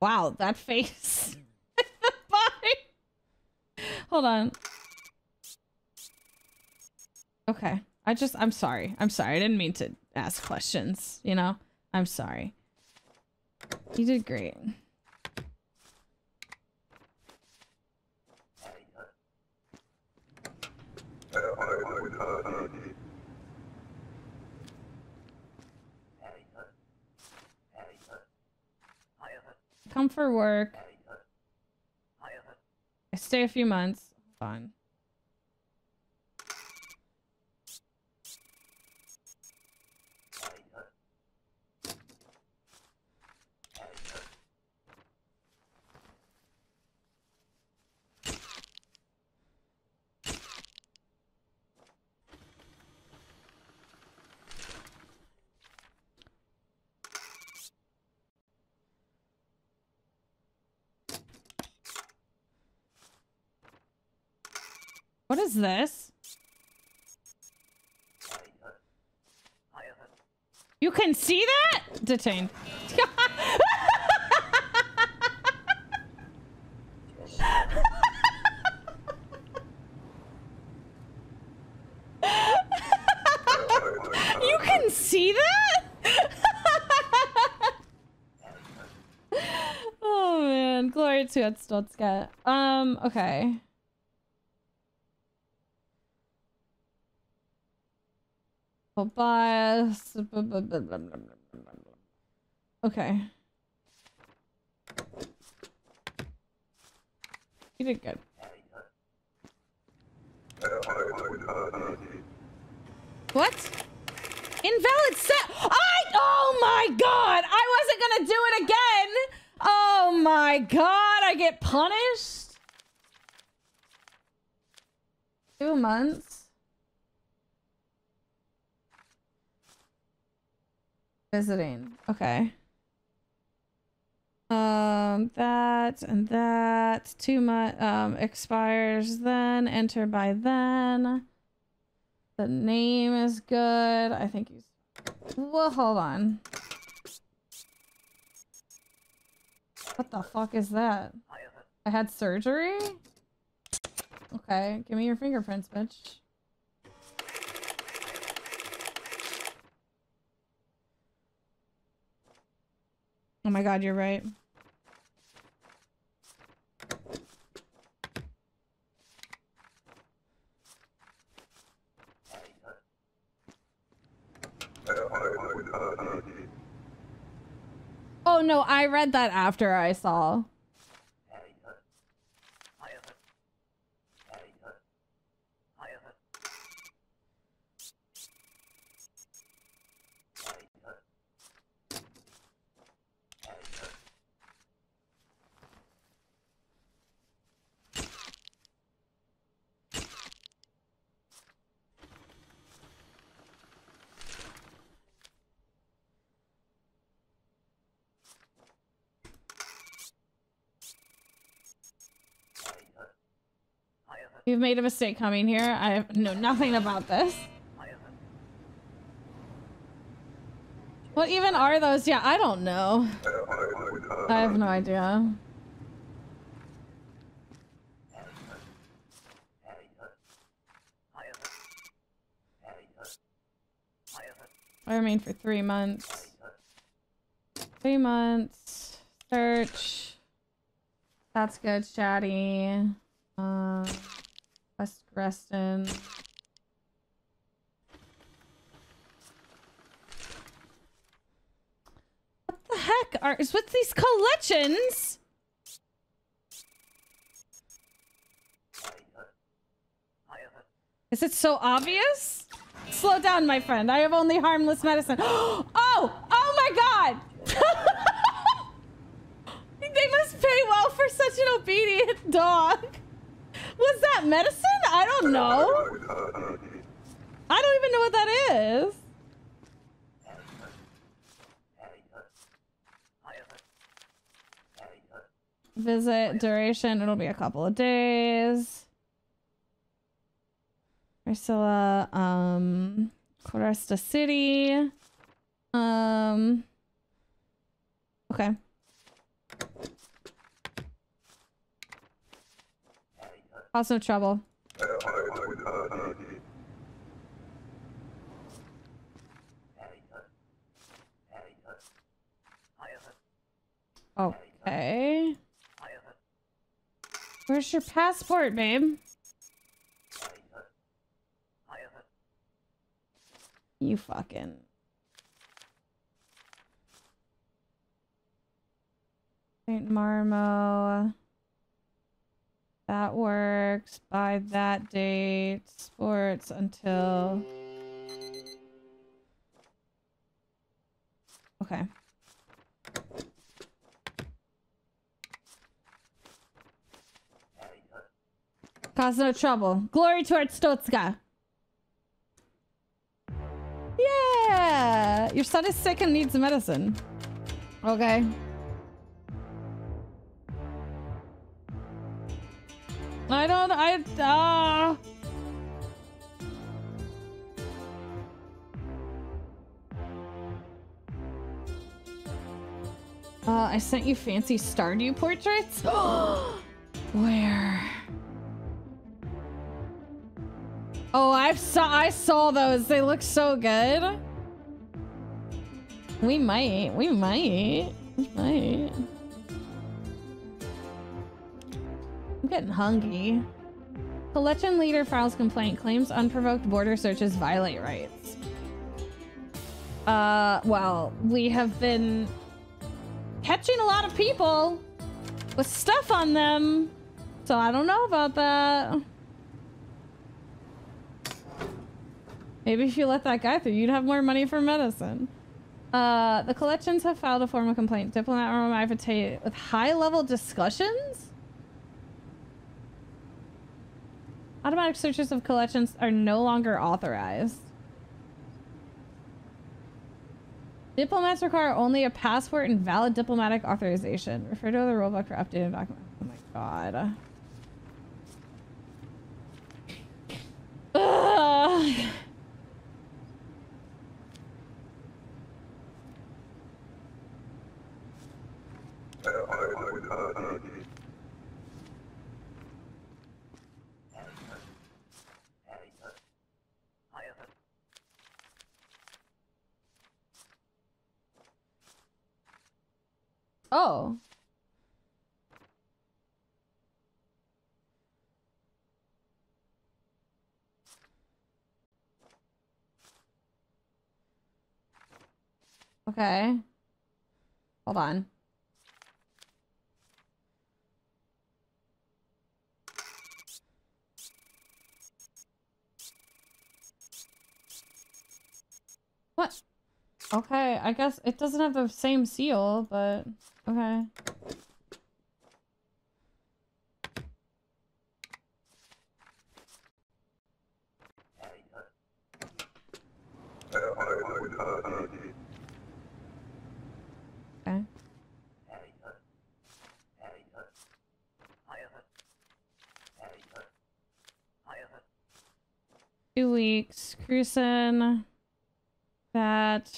Wow, that face. Hold on. Okay. I just, I'm sorry. I'm sorry. I didn't mean to ask questions, you know? I'm sorry. You did great. Come for work. I stay a few months. Fine. Is this? You can see that? Detained. you can see that? oh man, glory to Arstotzka. Um, okay. Bias. Okay. You did good. What? Invalid set. I. Oh my god! I wasn't gonna do it again. Oh my god! I get punished. Two months. Visiting. Okay. Um, that and that. Two month um expires then. Enter by then. The name is good. I think he's. Well, hold on. What the fuck is that? I had surgery? Okay, give me your fingerprints, bitch. Oh my god, you're right. Oh no, I read that after I saw. You've made a mistake coming here. I know nothing about this. What even are those? Yeah, I don't know. I have no idea. I remain for three months. Three months. Search. That's good, chatty. Uh... West Grestin. What the heck are is with these Kolechians? Is it so obvious? Slow down, my friend. I have only harmless medicine. oh! Oh my god! they must pay well for such an obedient dog. Was that medicine? I don't know. I don't even know what that is. Visit duration, it'll be a couple of days. Ursula, um, Coresta City. Um, okay. Cause no trouble. Okay. Where's your passport, babe? You fucking... St. Marmo... That works by that date. Sports until... Okay. Cause no trouble. Glory to Arstotzka. Yeah! Your son is sick and needs medicine. Okay. I don't, I, uh... Uh, I sent you fancy Stardew portraits? Where? Oh, I saw I saw those. They look so good. We might. We might. We might. Getting hungry. Kolechian leader files complaint. Claims unprovoked border searches violate rights. Uh, well, we have been catching a lot of people with stuff on them. So I don't know about that. Maybe if you let that guy through, you'd have more money for medicine. Uh, the Kolechians have filed a formal complaint. Diplomat room with high-level discussions? Automatic searches of Kolechians are no longer authorized. Diplomats require only a passport and valid diplomatic authorization. Refer to the rulebook for updated documents. Oh my god. Ugh. Oh. Okay. Hold on. What? Okay, I guess it doesn't have the same seal, but okay. Okay. Two weeks. Cruising. That.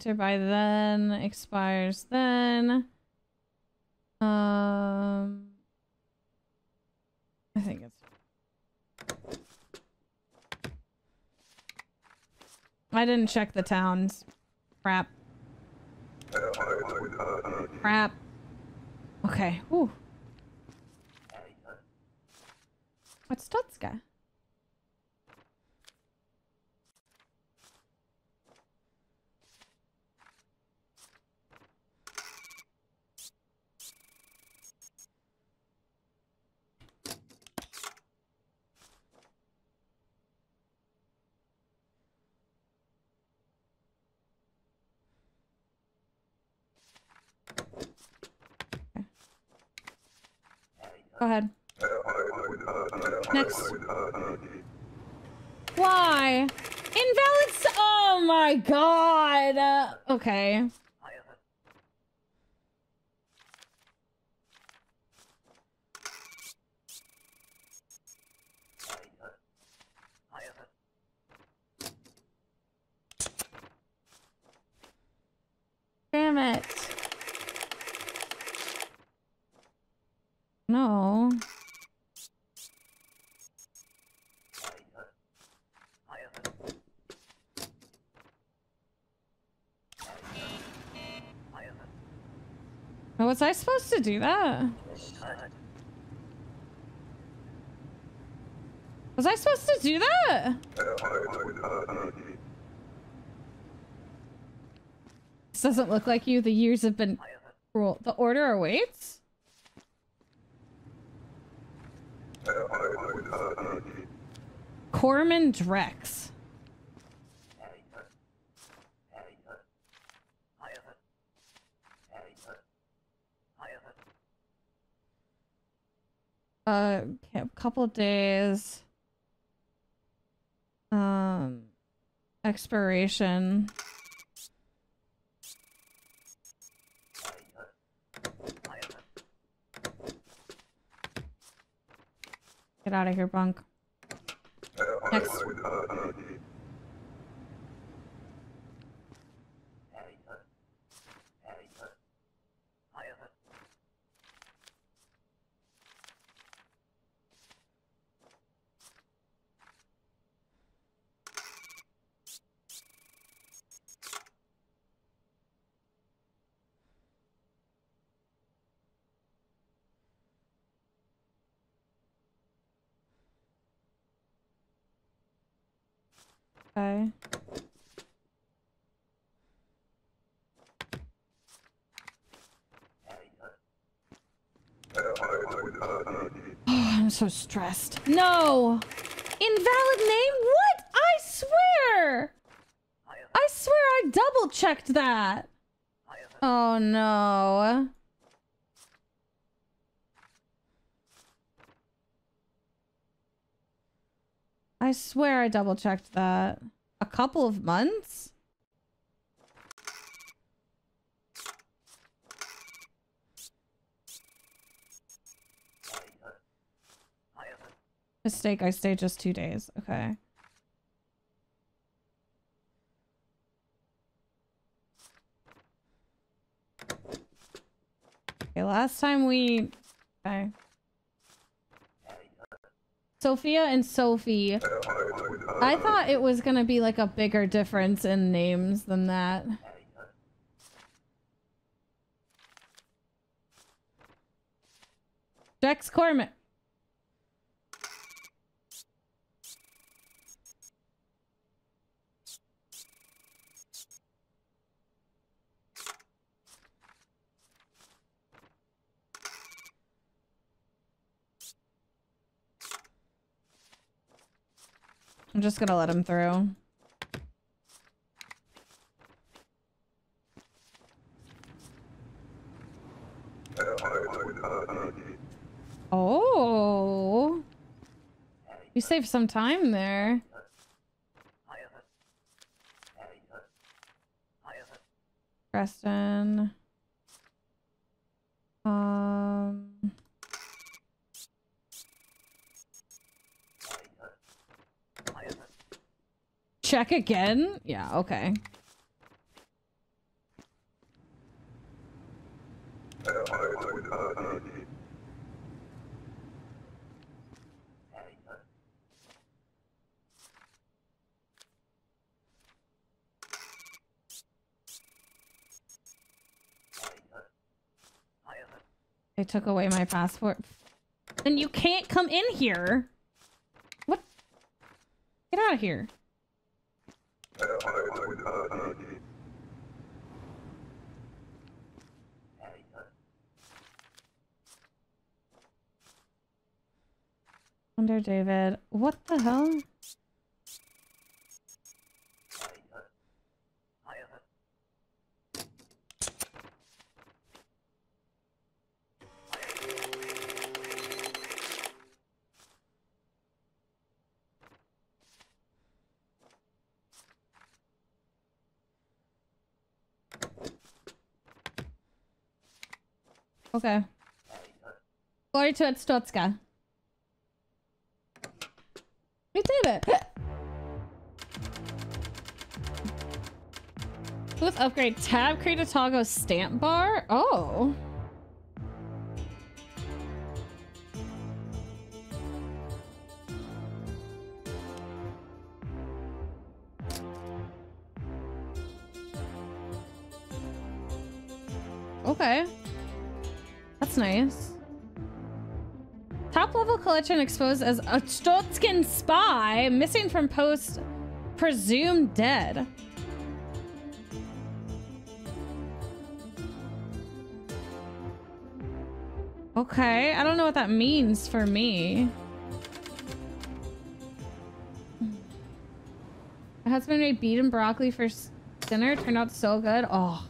Enter by then. Expires then. Um. I think it's. I didn't check the towns. Crap. Crap. Okay. Whew. What's Tutska? Go ahead. Next. Why? Invalid. Oh my god. Uh, okay. Damn it. No. Oh, Was I supposed to do that? Was I supposed to do that? This doesn't look like you. The years have been cruel. The order awaits? Corman Drex. Uh, a couple days. Um, expiration. Get out of here, bunk. Next. Okay. Oh, I'm so stressed. No! Invalid name? What? I swear! I swear I double checked that. Oh no. I swear I double checked that. A couple of months? Mistake, I stayed just two days. Okay. Okay, last time we... Okay. Sophia and Sophie. I thought it was gonna be like a bigger difference in names than that. Dex Cormac. I'm just gonna let him through. Oh. You saved some time there. Preston. Um... Check again? Yeah, okay. They took away my passport. Then you can't come in here. What? Get out of here. Under David. What the hell? Okay. Glory to Stotska. We did it! Booth upgrade. Tab create a toggle stamp bar? Oh. Top exposed as a Stotskin spy, missing from post, presumed dead. Okay, I don't know what that means for me. My husband made beet and broccoli for dinner. Turned out so good. Oh.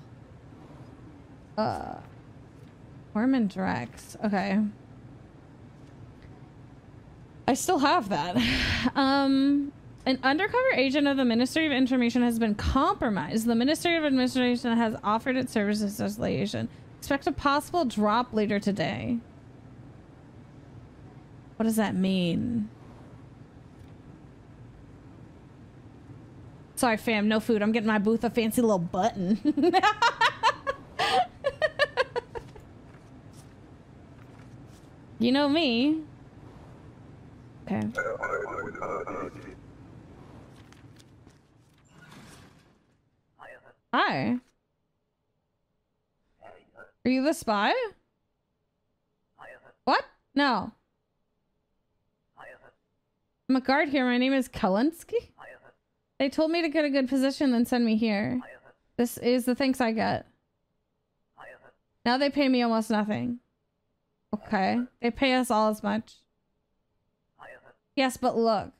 Uh. Corman Drex. Okay. I still have that. Um, an undercover agent of the Ministry of Information has been compromised. The Ministry of Administration has offered its services as liaison. Expect a possible drop later today. What does that mean? Sorry, fam. No food. I'm getting my booth a fancy little button. you know me. Okay. Hi. Are you the spy? What? No. I'm a guard here. My name is Calensk. They told me to get a good position, then send me here. This is the thanks I get. Now they pay me almost nothing. Okay. They pay us all as much. Yes, but look.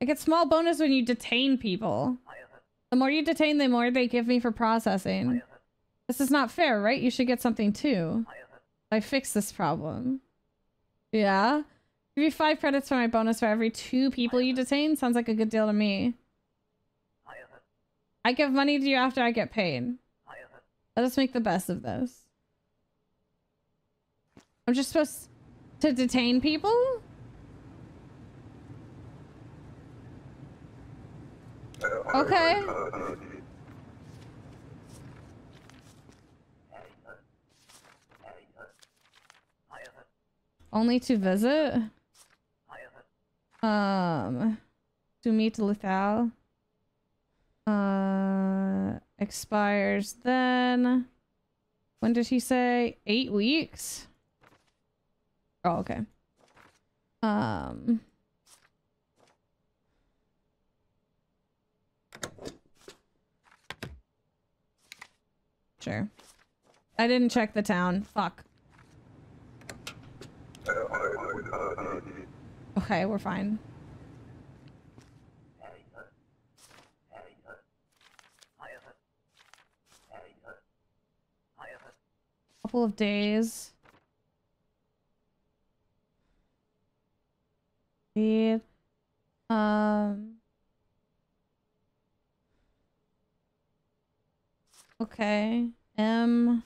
I get small bonus when you detain people. The more you detain, the more they give me for processing. This is not fair, right? You should get something too. I fix this problem. Yeah? Give you five credits for my bonus for every two people you detain? Sounds like a good deal to me. I give money to you after I get paid. Let us make the best of this. I'm just supposed to detain people? Okay. Only to visit? Um, to meet Lethal. Uh, expires then. When did he say? Eight weeks? Oh, okay. Um. Sure. I didn't check the town. Fuck. Okay, we're fine. Couple of days. Read. Um. Okay. M.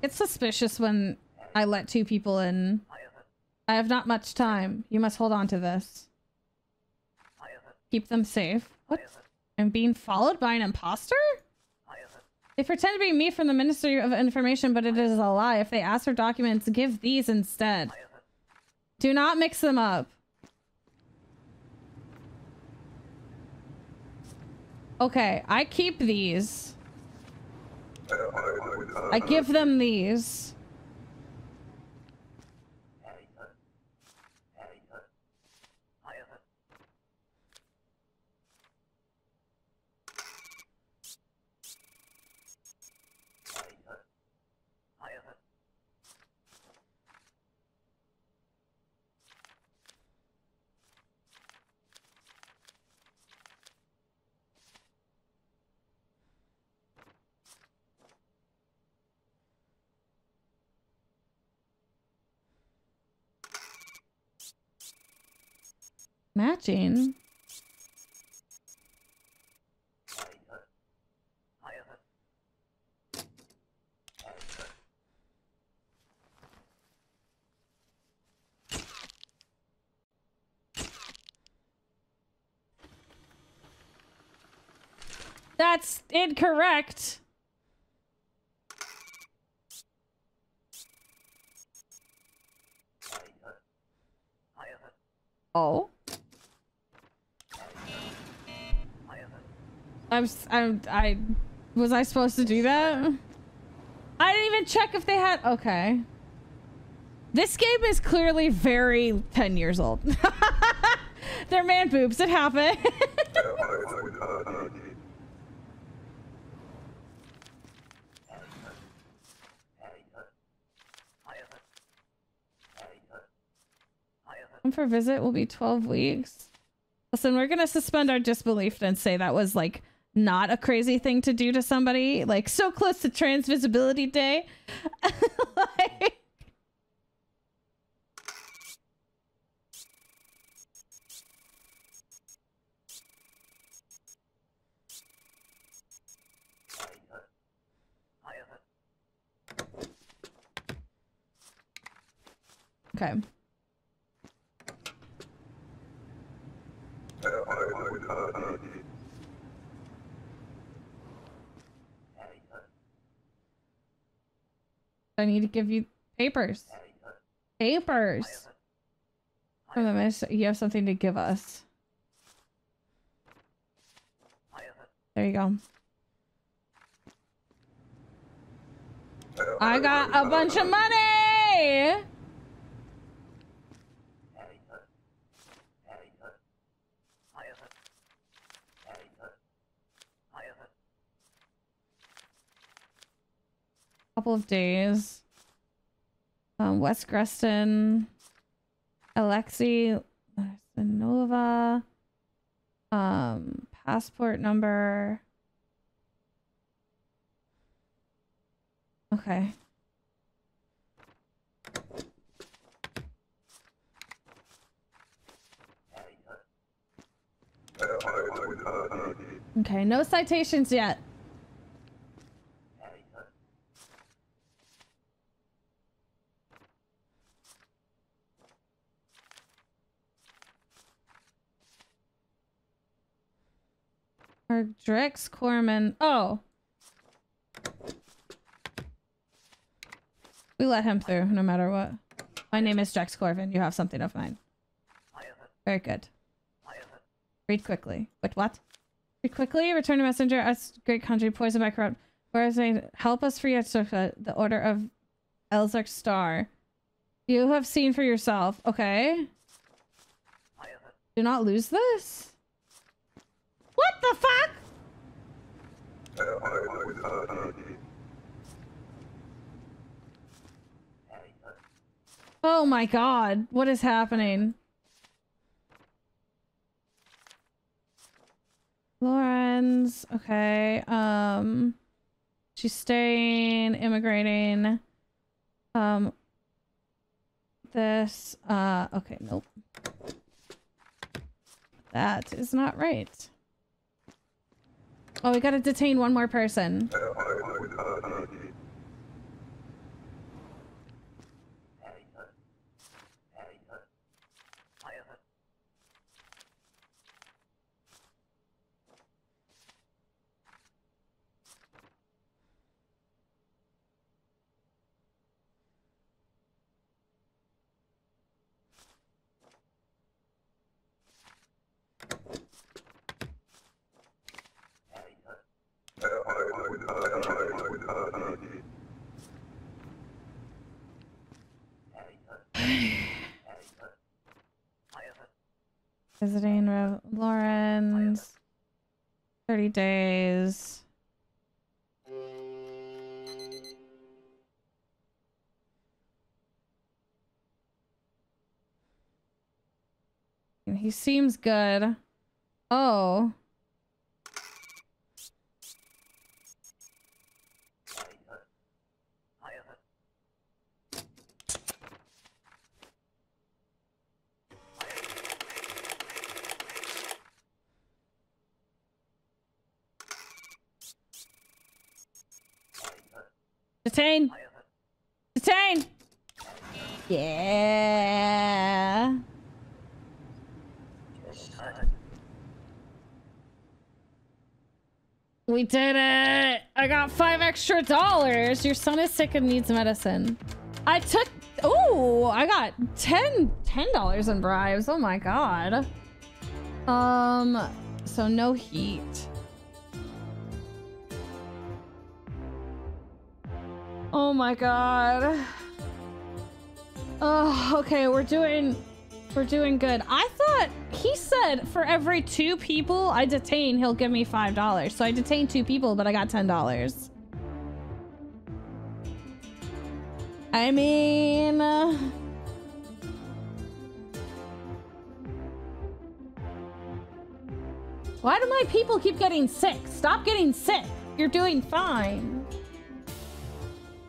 It's suspicious when I let two people in. I have not much time. You must hold on to this. Keep them safe. What? I'm being followed by an imposter? They pretend to be me from the Ministry of Information, but it is a lie. If they ask for documents, give these instead. Do not mix them up. Okay, I keep these. I give them these. Matching? That's incorrect. Oh. I'm, I'm, I, was I supposed to do that? I didn't even check if they had, okay. This game is clearly very 10 years old. They're man boobs, it happened. For visit will be 12 weeks. Listen, we're gonna suspend our disbelief and say that was like not a crazy thing to do to somebody. Like so close to trans visibility day. like, Okay. I need to give you papers. Papers. From the you have something to give us. There you go. I got a bunch of money! Couple of days. Um, West Grestin, Alexi, Nova, um, passport number. Okay. Okay, no citations yet. Or Drex Corman. Oh. We let him through, no matter what. My name is Drex Corvin. You have something of mine. Very good. Read quickly. Wait, what? Read quickly. Return a messenger. Us great country poisoned by corrupt. They help us free Arstotzka, the order of EZIC Star. You have seen for yourself. Okay. Do not lose this. What the fuck? Oh my god, what is happening? Lawrence, okay, um, she's staying, immigrating, um, this, uh, okay, nope. That is not right. Oh, we gotta detain one more person. Visiting Rev Lawrence. 30 days. He seems good. Oh. Detain! Detain! Yeah. We did it! I got five extra dollars! Your son is sick and needs medicine. I took... Oh, I got 10 $10 in bribes. Oh my god. Um, so no heat. Oh my god. Oh, okay, we're doing we're doing good. I thought he said for every two people I detain, he'll give me five dollars. So I detained two people, but I got ten dollars. I mean, why do my people keep getting sick? Stop getting sick. You're doing fine.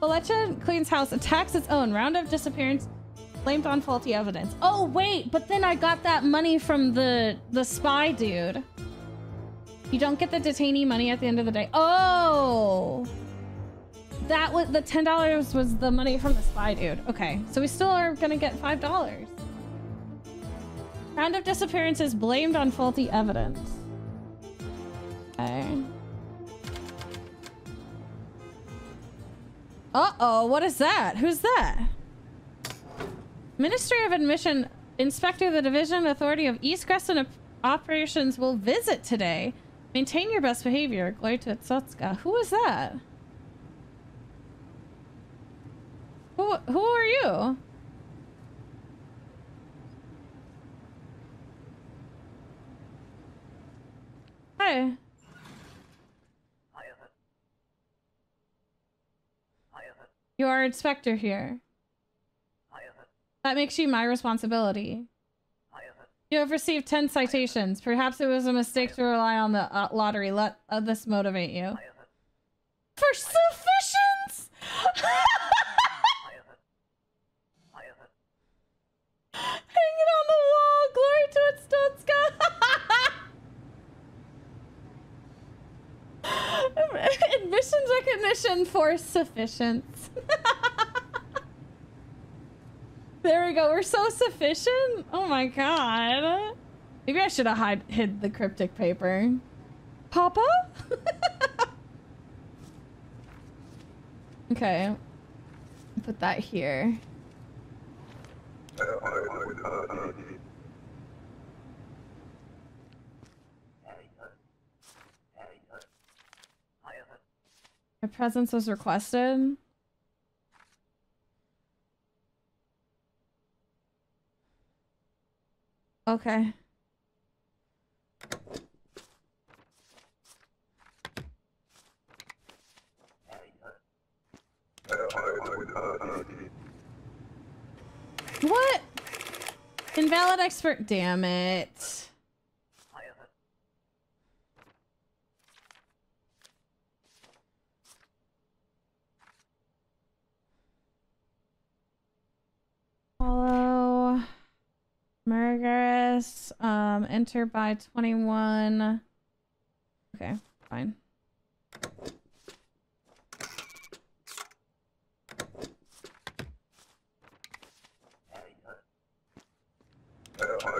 Felecha cleans house, attacks its own. Round of disappearance blamed on faulty evidence. Oh, wait, but then I got that money from the, the spy dude. You don't get the detainee money at the end of the day. Oh! That was the $10 was the money from the spy dude. Okay, so we still are gonna get $5. Round of disappearances blamed on faulty evidence. Okay. Uh-oh, what is that? Who's that? Ministry of Admission Inspector of the Division Authority of East Grestin Operations will visit today. Maintain your best behavior. Glory to Arstotzka. Who is that? Who, who are you? Hi. You are inspector here. That makes you my responsibility. You have received 10 citations. Perhaps it was a mistake to rely on the uh, lottery. Let uh, this motivate you. For sufficiency! Hanging on the wall! Glory to Arstotzka! Admissions recognition for sufficiency. There we go. We're so sufficient. Oh my god. Maybe I should have hid the cryptic paper. Papa? okay. Put that here. My presence was requested. Okay. What? Invalid expert. Damn it. Follow. Margaris. Um, enter by 21. Okay, fine.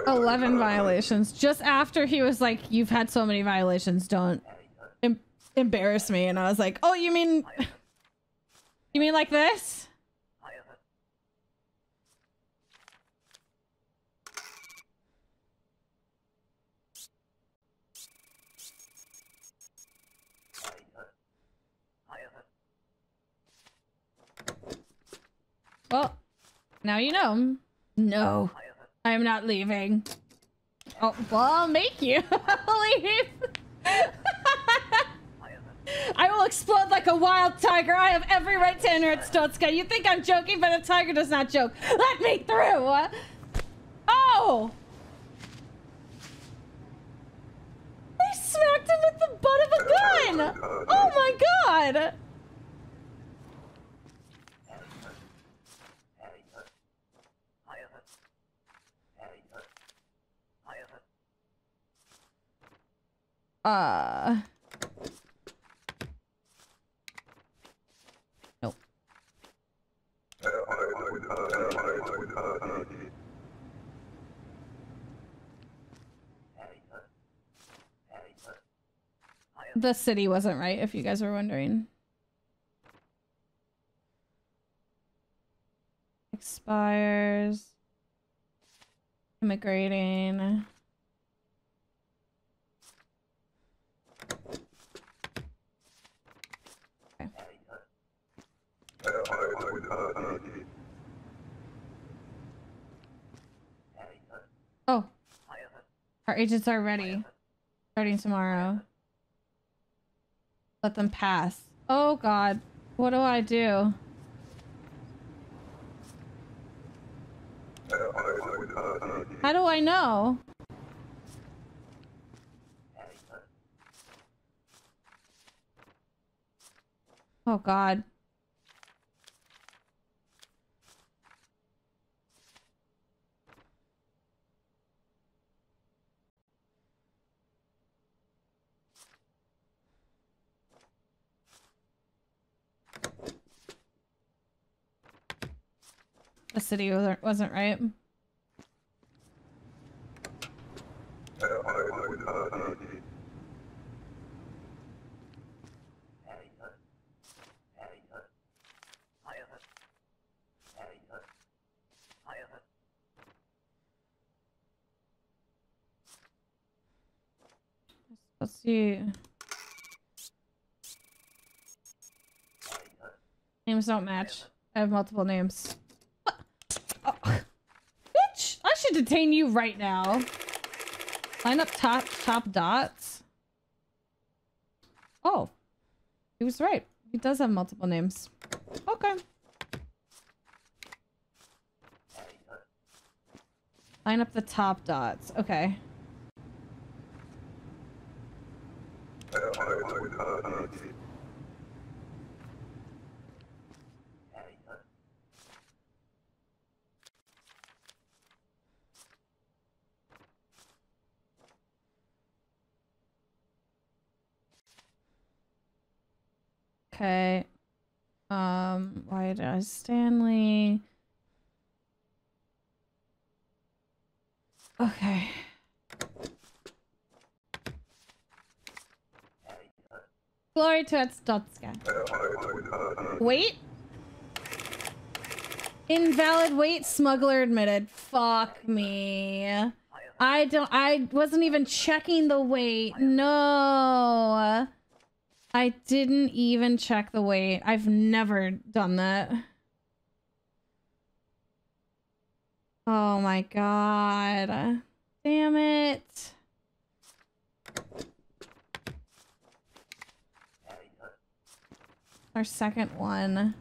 Eleven violations. Just after he was like, "You've had so many violations. Don't em embarrass me." And I was like, "Oh, you mean, you mean like this?" Well, now you know. No, I am not leaving. Oh, well, I'll make you leave. I will explode like a wild tiger. I have every right to enter Arstotzka. You think I'm joking, but a tiger does not joke. Let me through. Oh! They smacked him with the butt of a gun! Oh my god! Uh. Nope. The city wasn't right, if you guys were wondering. Expires. Immigrating. Oh. Our agents are ready. Starting tomorrow. Let them pass. Oh god. What do I do? How do I know? Oh god. The city wasn't, right. Let's see. Names don't match. I have multiple names. Oh. Bitch! I should detain you right now. Line up top top dots. Oh. He was right. He does have multiple names. Okay. Line up the top dots. Okay. Okay. Um, why does Stanley? Okay. Glory to Arstotzka. Wait. Invalid weight smuggler admitted. Fuck me. I don't I wasn't even checking the weight. No. I didn't even check the weight. I've never done that. Oh my god. Damn it. Our second one.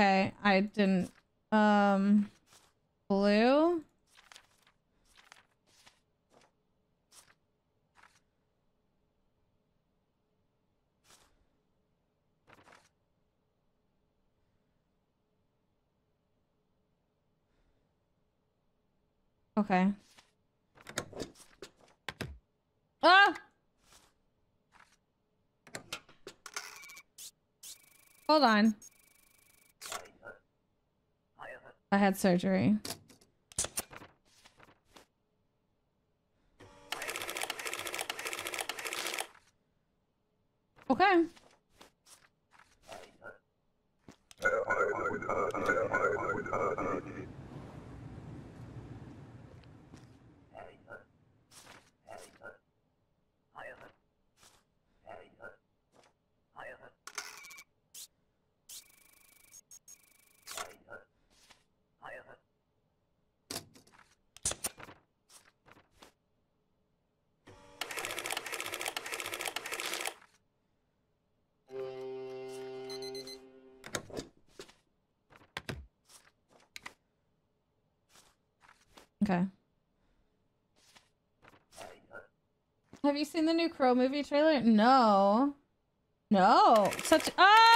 Okay, I didn't. Um, blue. Okay. Ah! Hold on. I had surgery. Okay. Have you seen the new Crow movie trailer? No. No. Such Oh!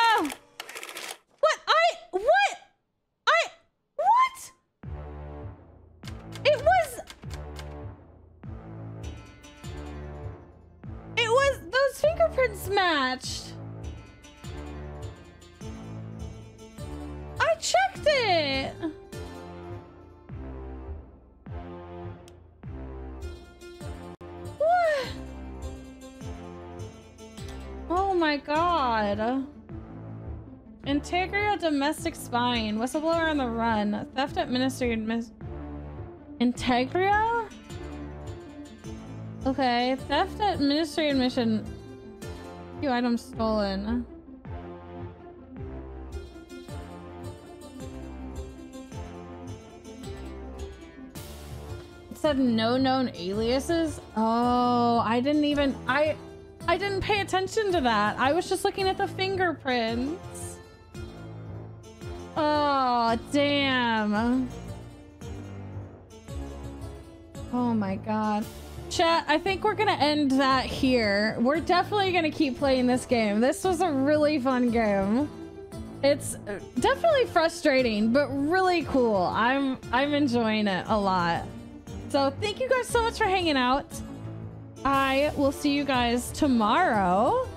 Spying. Whistleblower on the run. Theft at ministry admis- Integria? Okay. Theft at ministry admission. Few items stolen. It said no known aliases. Oh, I didn't even I I didn't pay attention to that. I was just looking at the fingerprints. Oh, damn. Oh my god. Chat, I think we're gonna end that here. We're definitely gonna keep playing this game. This was a really fun game. It's definitely frustrating, but really cool. I'm I'm enjoying it a lot. So thank you guys so much for hanging out. I will see you guys tomorrow.